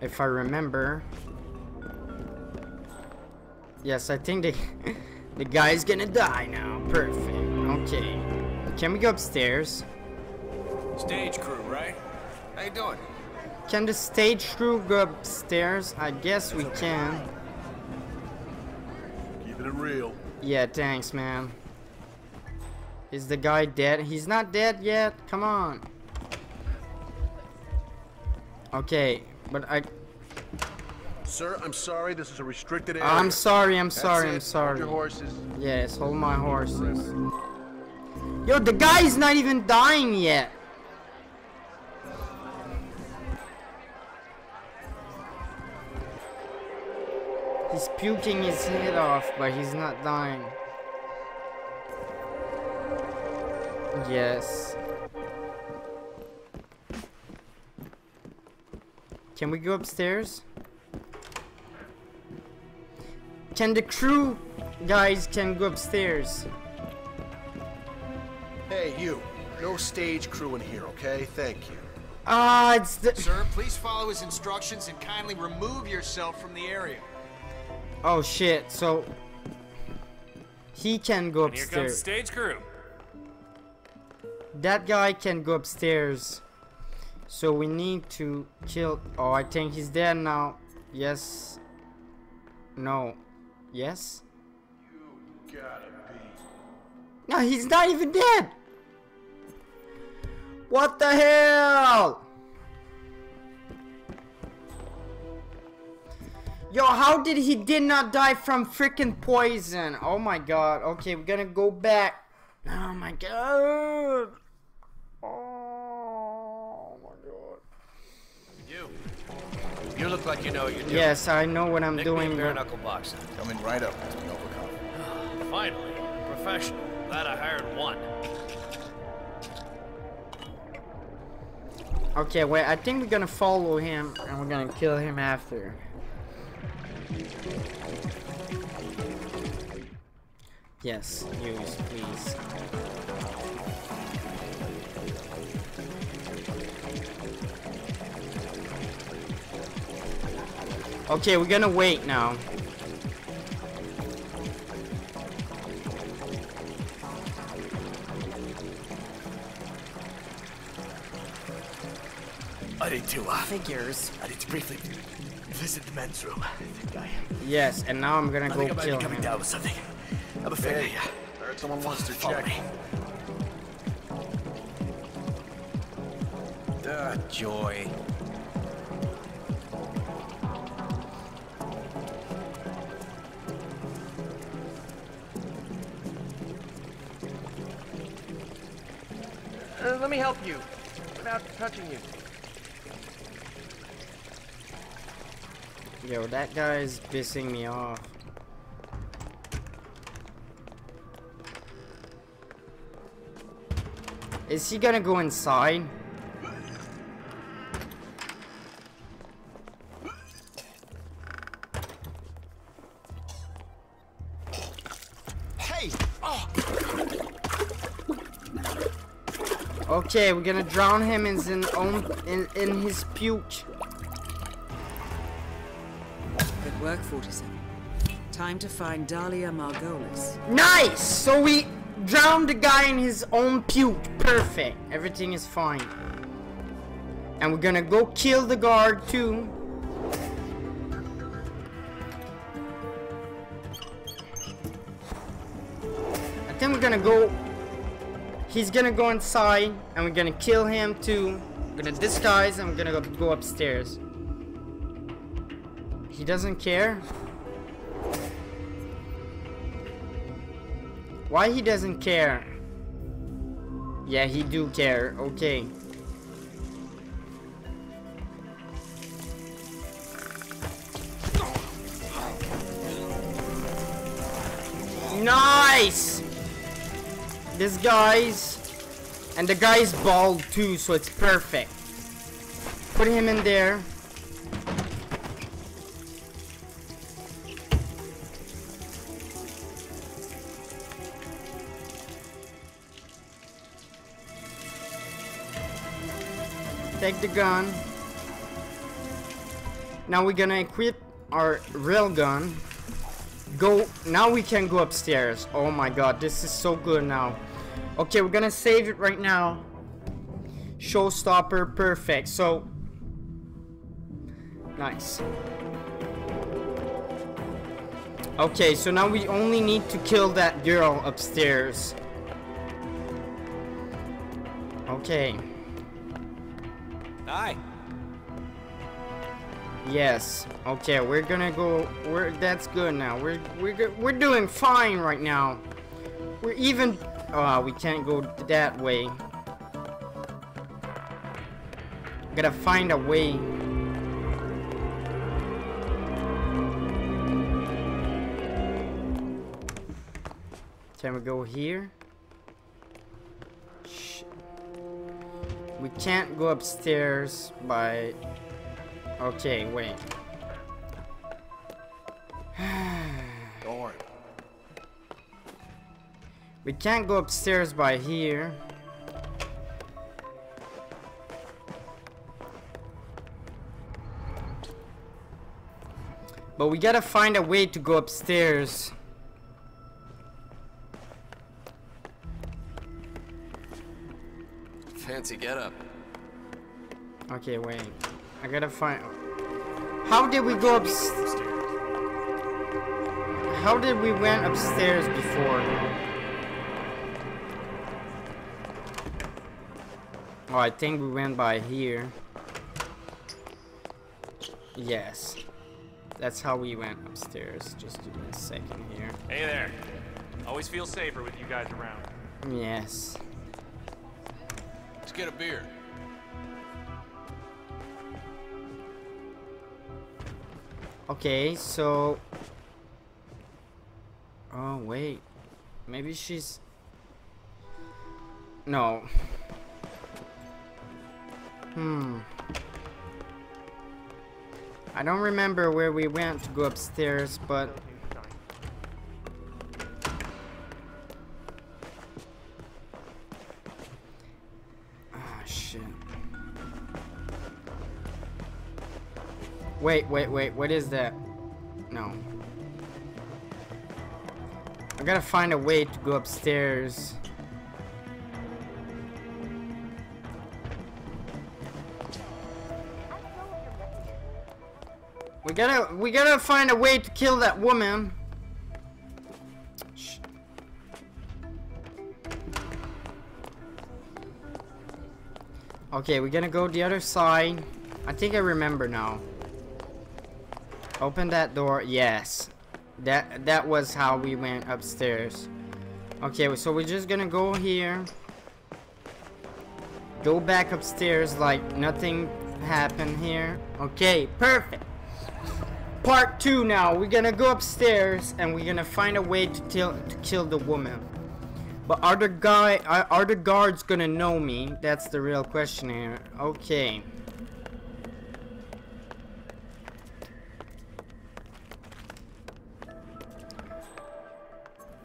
If I remember. Yes, I think the the guy's gonna die now. Perfect. Okay. Can we go upstairs? Stage crew, right? How you doing? Can the stage crew go upstairs? I guess we can. Keeping it real. Yeah, thanks, man. Is the guy dead? He's not dead yet. Come on. Okay, but I. Sir, I'm sorry. This is a restricted area. I'm sorry. I'm sorry. I'm sorry. Hold your horses. Yes, hold my horses. Yo, the guy's not even dying yet. He's puking his head off, but he's not dying. Yes. Can we go upstairs? Can the crew guys can go upstairs? Hey, you. No stage crew in here, okay? Thank you. Ah, it's the Sir, please follow his instructions and kindly remove yourself from the area. Oh shit, so he can go And here comes upstairs. stage crew. That guy can go upstairs. So we need to kill Oh, I think he's dead now. Yes. No. Yes? No, he's not even dead. What the hell? Yo, how did he did not die from freaking poison? Oh my god. Okay, we're gonna go back. Oh my god. Oh my god. You. You look like you know what you're doing. Yes, I know what I'm Make doing. Me a bare knuckle boxer. Coming right up, Mr. Novikov. Finally, professional. Glad I hired one. Okay, wait, I think we're gonna follow him and we're gonna kill him after. Yes, use, please. Okay, we're gonna wait now. I need to, uh... Figures. I need to briefly visit the men's room. I think Yes, and now I'm gonna I go think I might kill be coming him. down with something. I'm afraid Hey, I heard someone wants to Follow check. me. Ah, joy. Let me help you without touching you. Yo, that guy's pissing me off. Is he gonna go inside? Okay, we're gonna drown him in his own in, in his puke. Good work, 47. Time to find Dalia Margolis. Nice! So we drowned the guy in his own puke. Perfect. Everything is fine. And we're gonna go kill the guard too. I think we're gonna go. He's gonna go inside and we're gonna kill him too. We're gonna disguise and we're gonna go, go upstairs. He doesn't care. Why he doesn't care? Yeah, he do care. Okay. Nice! This guy's... And the guy's bald too, so it's perfect. Put him in there. Take the gun. Now we're gonna equip our real gun. Go. Now we can go upstairs. Oh my god, this is so good now. Okay, we're gonna save it right now. Showstopper, perfect. So, nice. Okay, so now we only need to kill that girl upstairs. Okay. Hi. Yes. Okay, we're gonna go. We're that's good now. We're we're we're doing fine right now. We're even. Oh, we can't go that way. Gotta find a way. Can we go here? Shit. We can't go upstairs by Okay, wait. Don't. We can't go upstairs by here. But we gotta find a way to go upstairs. Fancy getup. Okay, wait. I gotta find. How did we go upstairs? How did we went upstairs before? Oh, I think we went by here. Yes. That's how we went upstairs. Just give me a second here. Hey there. Always feel safer with you guys around. Yes. Let's get a beer. Okay, so... Oh, wait. Maybe she's... No. Hmm. I don't remember where we went to go upstairs, but... Wait, wait, wait. What is that? No. I gotta find a way to go upstairs. We gotta, we gotta find a way to kill that woman. Okay, we're gonna go the other side. I think I remember now. Open that door. Yes. That that was how we went upstairs. Okay, so we're just gonna go here. Go back upstairs like nothing happened here. Okay, perfect. Part two now. We're gonna go upstairs and we're gonna find a way to, till, to kill the woman. But are the guy are, are the guards gonna know me? That's the real question here. Okay.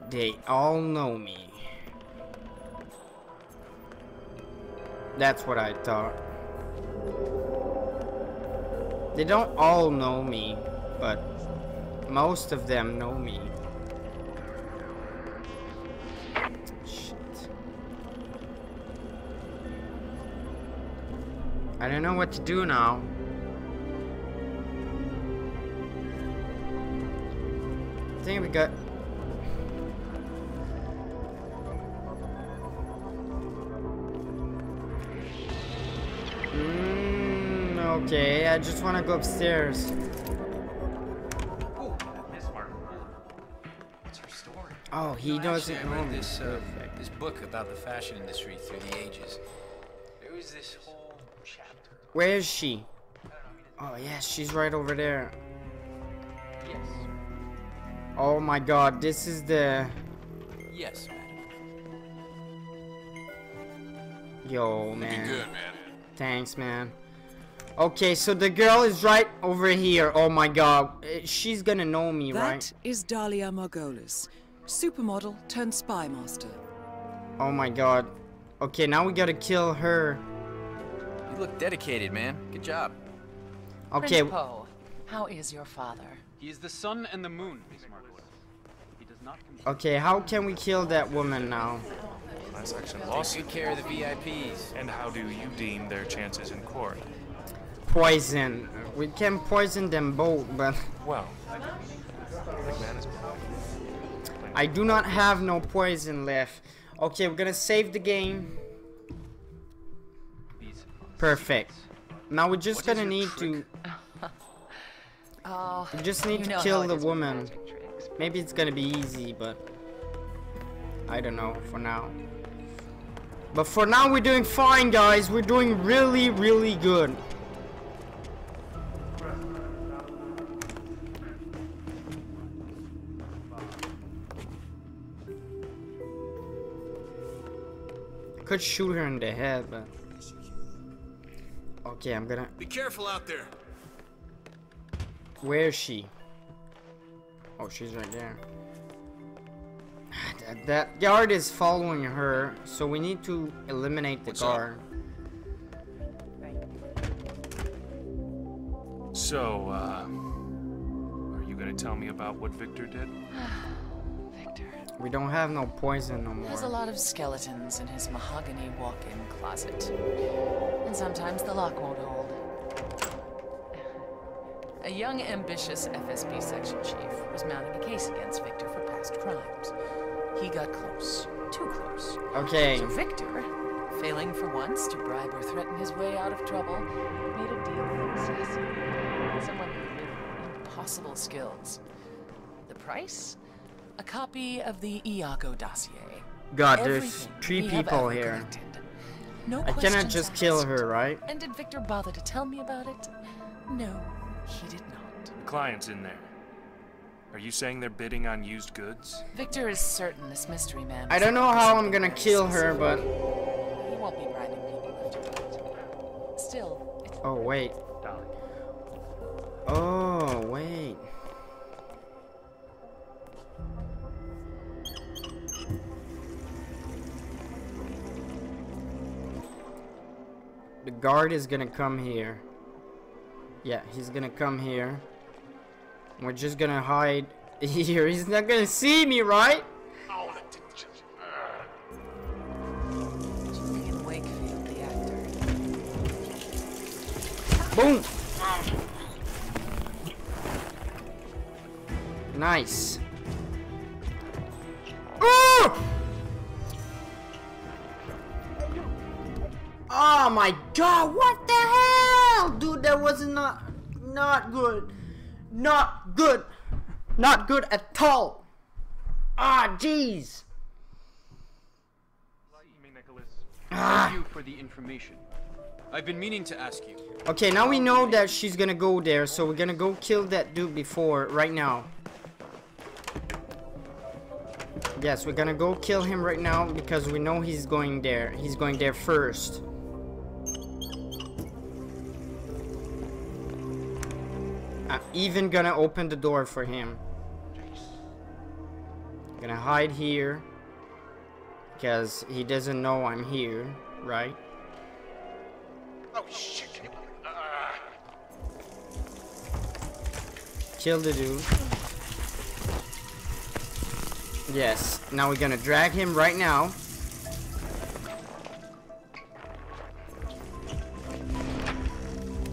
They all know me. That's what I thought. They don't all know me, but most of them know me. Shit. I don't know what to do now. I think we got I just want to go upstairs. What's her story? Oh, he No, doesn't actually, I read this uh, this book about the fashion industry through the ages. There was this whole chapter. Where is she? Oh, yeah, she's right over there. Yes. Oh my god, this is the... Yes, madam. Yo, man. good, man. Thanks, man. Okay, so the girl is right over here. Oh my god. Eh, She's gonna know me, That right? is Dalia Margolis, supermodel turned spy master. Oh my god. Okay, now we gotta kill her. You look dedicated, man. Good job. Okay. Prince Poe, how is your father? He is the sun and the moon, Miss Margolis. He does not Okay, how can we kill that woman now? Class action Take lawsuit. good care of the VIPs. And how do you deem their chances in court? Poison. We can poison them both, but Well, I do not have no poison left. Okay, we're gonna save the game. Perfect. Now we're just gonna need to. Oh, We just need to know kill how the woman. Maybe it's gonna be easy, but I don't know for now. But for now, we're doing fine, guys. We're doing really, really good. Could shoot her in the head, but okay, I'm gonna. Be careful out there. Where is she? Oh, she's right there. That, that guard is following her, so we need to eliminate the What's up? guard. So, uh, are you gonna tell me about what Viktor did? We don't have no poison no more. Has a lot of skeletons in his mahogany walk-in closet. And sometimes the lock won't hold. A young, ambitious FSB section chief was mounting a case against Viktor for past crimes. He got close. Too close. Okay. So Viktor, failing for once to bribe or threaten his way out of trouble, made a deal with assassin. Someone with impossible skills. The price? A copy of the Iago dossier. God, there's three people here. collected. No I cannot questions just kill her, right? And did Viktor bother to tell me about it? No, he did not. The Clients in there. Are you saying they're bidding on used goods? Viktor is certain this mystery man. I don't know how I'm gonna kill her, but He won't be bribing people left and right. Still, it's oh wait. Oh wait. The guard is gonna come here. Yeah, he's gonna come here. We're just gonna hide here. He's not gonna see me, right? Julian Wakefield, the actor. Boom! Nice. Oh! Oh my god, what the hell? Dude, that was not not good. Not good. Not good at all. Ah, jeez. Ah. Thank you for the information. I've been meaning to ask you. Okay, now we know that she's gonna go there, so we're gonna go kill that dude before, right now. Yes, we're gonna go kill him right now because we know he's going there. He's going there first. Even gonna open the door for him. Gonna hide here. Because he doesn't know I'm here, right? Oh shit! Can. Ah. Kill the dude. Yes. Now we're gonna drag him right now.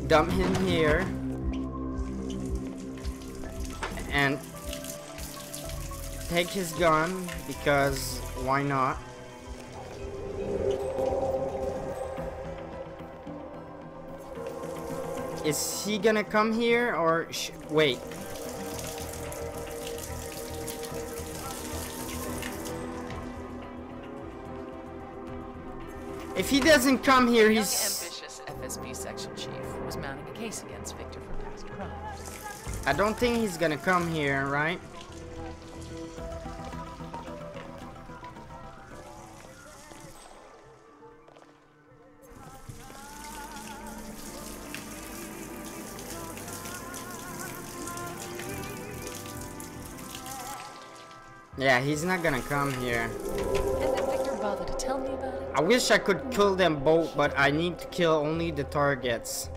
Dump him here. Take his gun because why not? Is he gonna come here or wait? If he doesn't come here, he's... ambitious FSB section chief was mounting a case against Viktor for past crimes. I don't think he's gonna come here, right? Yeah, he's not gonna come here. And did Viktor bother to tell me about it? I wish I could kill them both, but I need to kill only the targets.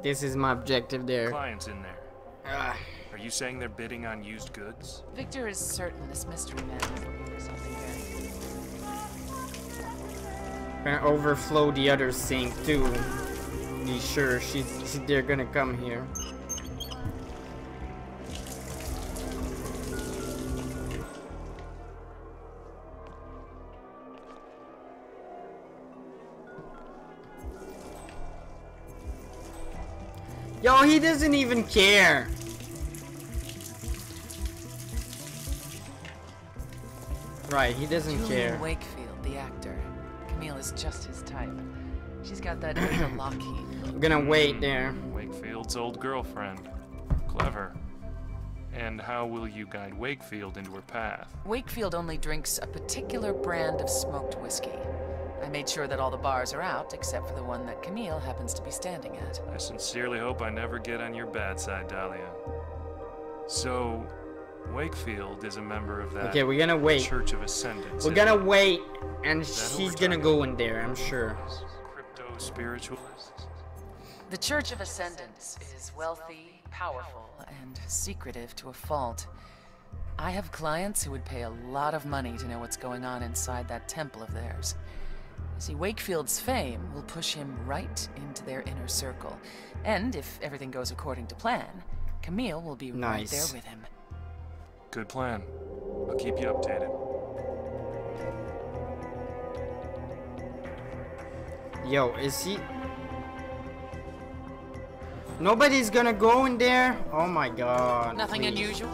This is my objective there. Clients in there. Ah. Are you saying they're bidding on used goods? Viktor is certain this mystery man is looking for something very Gonna overflow the other sink too. Be sure she's she, they're gonna come here. He doesn't even care. Right, he doesn't Julian care. Wakefield, the actor. Camille is just his type. She's got that Ada Lockheed. I'm gonna wait there. Wakefield's old girlfriend. Clever. And how will you guide Wakefield into her path? Wakefield only drinks a particular brand of smoked whiskey. I made sure that all the bars are out, except for the one that Camille happens to be standing at. I sincerely hope I never get on your bad side, Dalia. So, Wakefield is a member of that Okay, we're gonna wait. Church of Ascendance. We're gonna it? wait, and Is that who she's gonna go in there, I'm sure. Crypto spiritualists? The Church of Ascendance is wealthy, powerful, and secretive to a fault. I have clients who would pay a lot of money to know what's going on inside that temple of theirs. See, Wakefield's fame will push him right into their inner circle. And if everything goes according to plan, Camille will be right there with him. Good plan. I'll keep you updated. Yo, is he... Nobody's gonna go in there? Oh my god. Nothing please. unusual?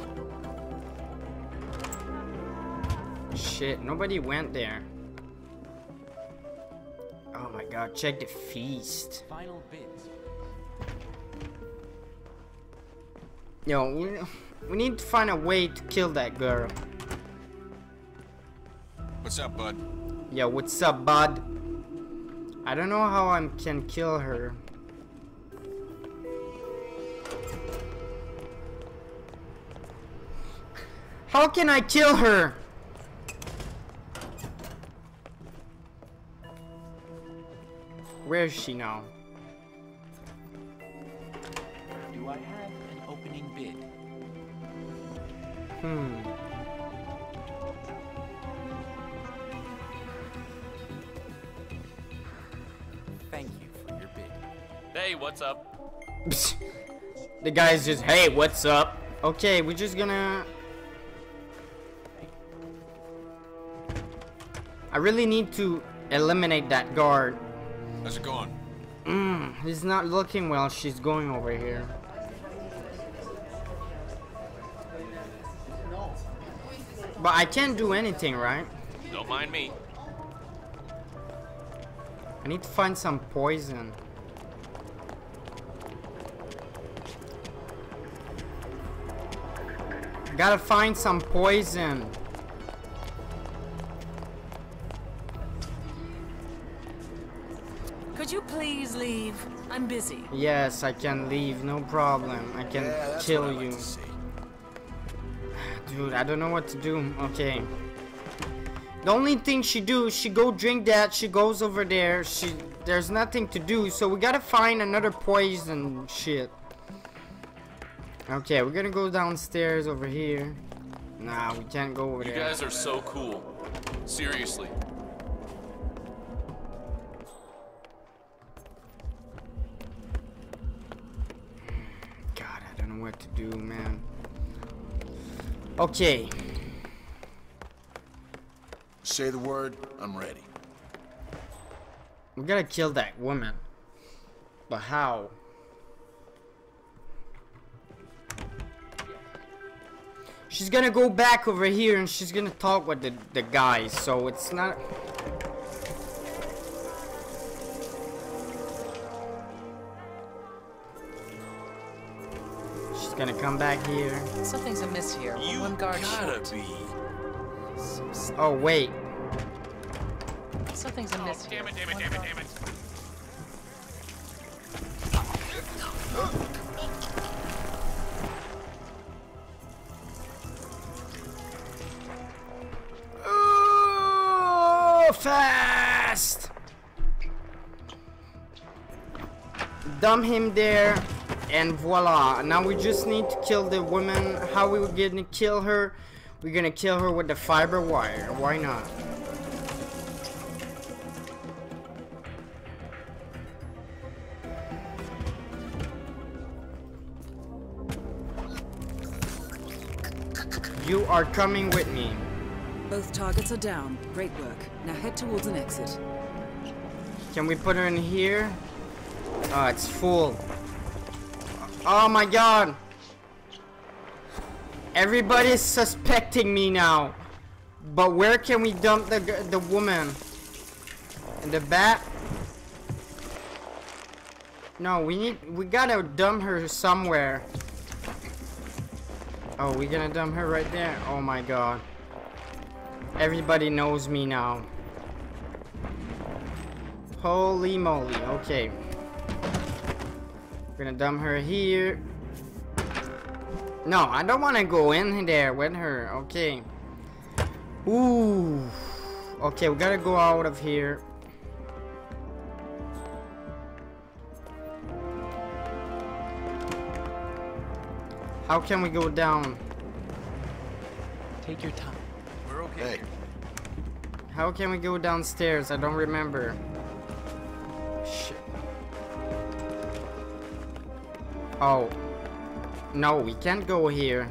Shit, nobody went there. Oh my god, check the feast. Final bids. Yo, we, we need to find a way to kill that girl. What's up, bud? Yo, what's up, bud? I don't know how I can kill her. How can I kill her? Where is she now? Do I have an opening bid. Hmm. Thank you for your bid. Hey, what's up? the guy's just, hey, what's up? Okay, we're just gonna... I really need to eliminate that guard. How's it going? Mmm, he's not looking well. She's going over here. But I can't do anything, right? Don't mind me. I need to find some poison. Gotta find some poison. Leave? I'm busy. Yes, I can leave, no problem. I can Yeah, kill I like you. to. Dude, I don't know what to do. Okay. The only thing she do, she go drink that, she goes over there, she there's nothing to do, so we gotta find another poison shit. Okay, we're gonna go downstairs over here. Nah, we can't go over You there. You guys are so cool. Seriously. Okay. Say the word, I'm ready. We gotta kill that woman. But how? She's gonna go back over here and she's gonna talk with the, the guys, so it's not... gonna come back here. Something's amiss here. You One guard gotta short. be. Oh, wait. Something's oh, amiss here. Damn it, damn it, damn it, damn it. Oh, fast! Dump him there, and voila. Now we just need to kill the woman. How we gonna kill her? We're gonna kill her with the fiber wire. Why not? You are coming with me. Both targets are down. Great work. Now head towards an exit. Can we put her in here? Oh, it's full. Oh my god. Everybody's suspecting me now. But where can we dump the the woman? In the back? No, we need we gotta dump her somewhere. Oh, we gonna dump her right there? Oh my god. Everybody knows me now. Holy moly, okay. We're gonna dump her here. No, I don't wanna go in there with her, okay. Ooh. Okay, we gotta go out of here. How can we go down? Take your time. We're okay. Hey, How can we go downstairs? I don't remember. Shit. Oh. No, we can't go here.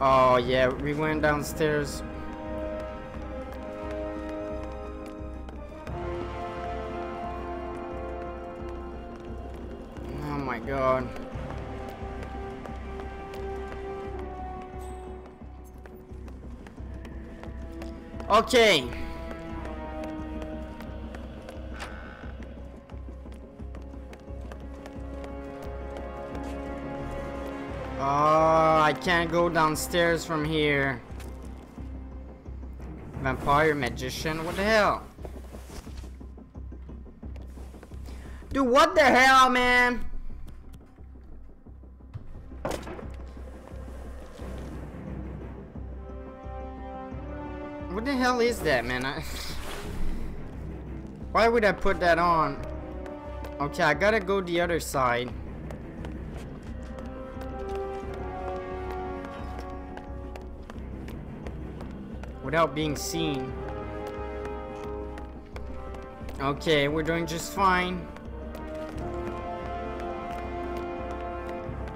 Oh, yeah, we went downstairs. Oh my god. Okay. Oh, I can't go downstairs from here. Vampire magician, what the hell? Dude, what the hell, man? What the hell is that, man? I... Why would I put that on? Okay, I gotta go the other side. Without being seen. Okay, we're doing just fine.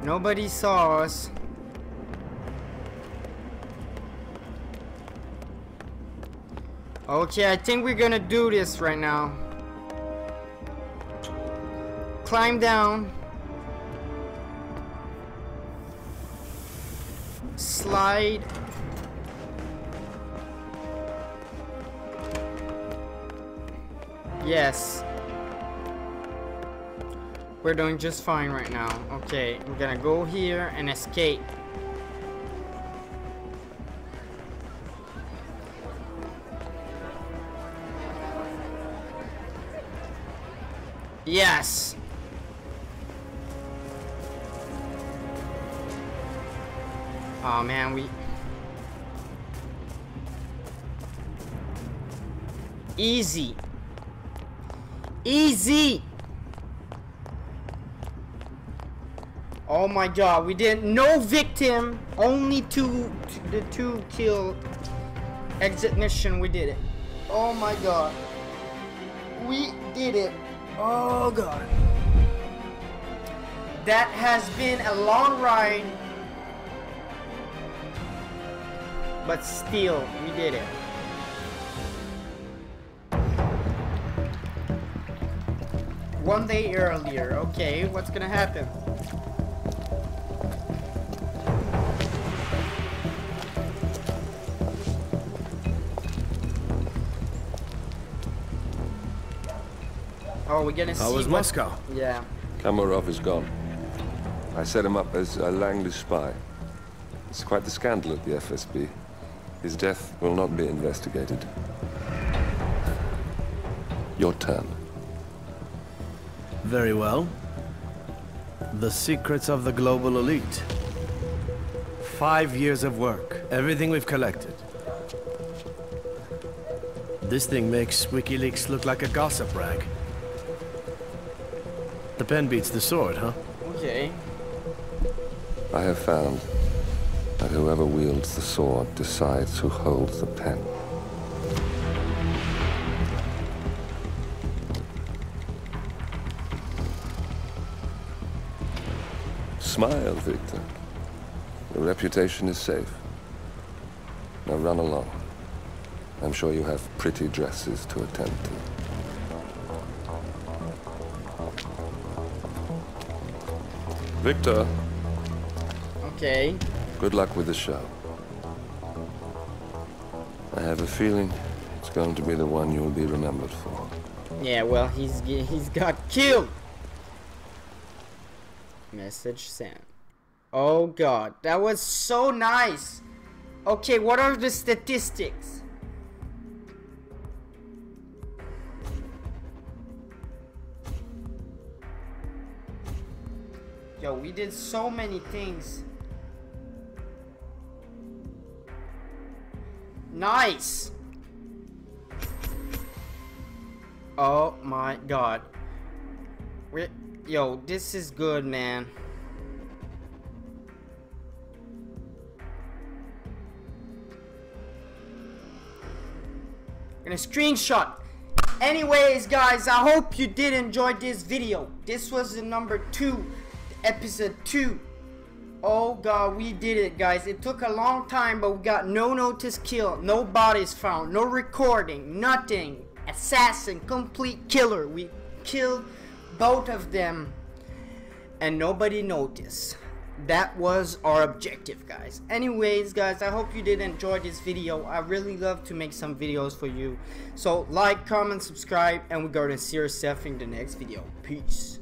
Nobody saw us. Okay, I think we're gonna do this right now. Climb down. Slide. Yes. We're doing just fine right now. Okay, we're gonna go here and escape. Yes! Oh man, we... Easy. Easy! Oh my god, we did no victim, only two, the two kill exit mission, we did it. Oh my god. We did it. Oh god. That has been a long ride. But still, we did it. One day earlier. Okay, what's gonna happen? Oh, we're gonna see. How was Moscow? Yeah. Kamarov is gone. I set him up as a Langley spy. It's quite the scandal at the FSB. His death will not be investigated. Your turn. Very well. The secrets of the global elite. Five years of work. Everything we've collected. This thing makes WikiLeaks look like a gossip rag. The pen beats the sword, huh? Okay. I have found that whoever wields the sword decides who holds the pen. Reputation is safe. Now run along. I'm sure you have pretty dresses to attend to. Viktor, Okay. good luck with the show. I have a feeling it's going to be the one you'll be remembered for. Yeah, well, he's he's got killed. Message sent. Oh god, that was so nice. Okay, what are the statistics? Yo, we did so many things. Nice. Oh my god. we yo, this is good, man. Gonna screenshot. Anyways, guys, I hope you did enjoy this video. This was the number two, episode two. Oh god, we did it, guys. It took a long time, but we got no notice kill, no bodies found, no recording, nothing. Assassin, complete killer. We killed both of them, and nobody noticed that was our objective guys. Anyways guys i hope you did enjoy this video. I really love to make some videos for you. So like comment subscribe and we're going to see yourself in the next video. Peace.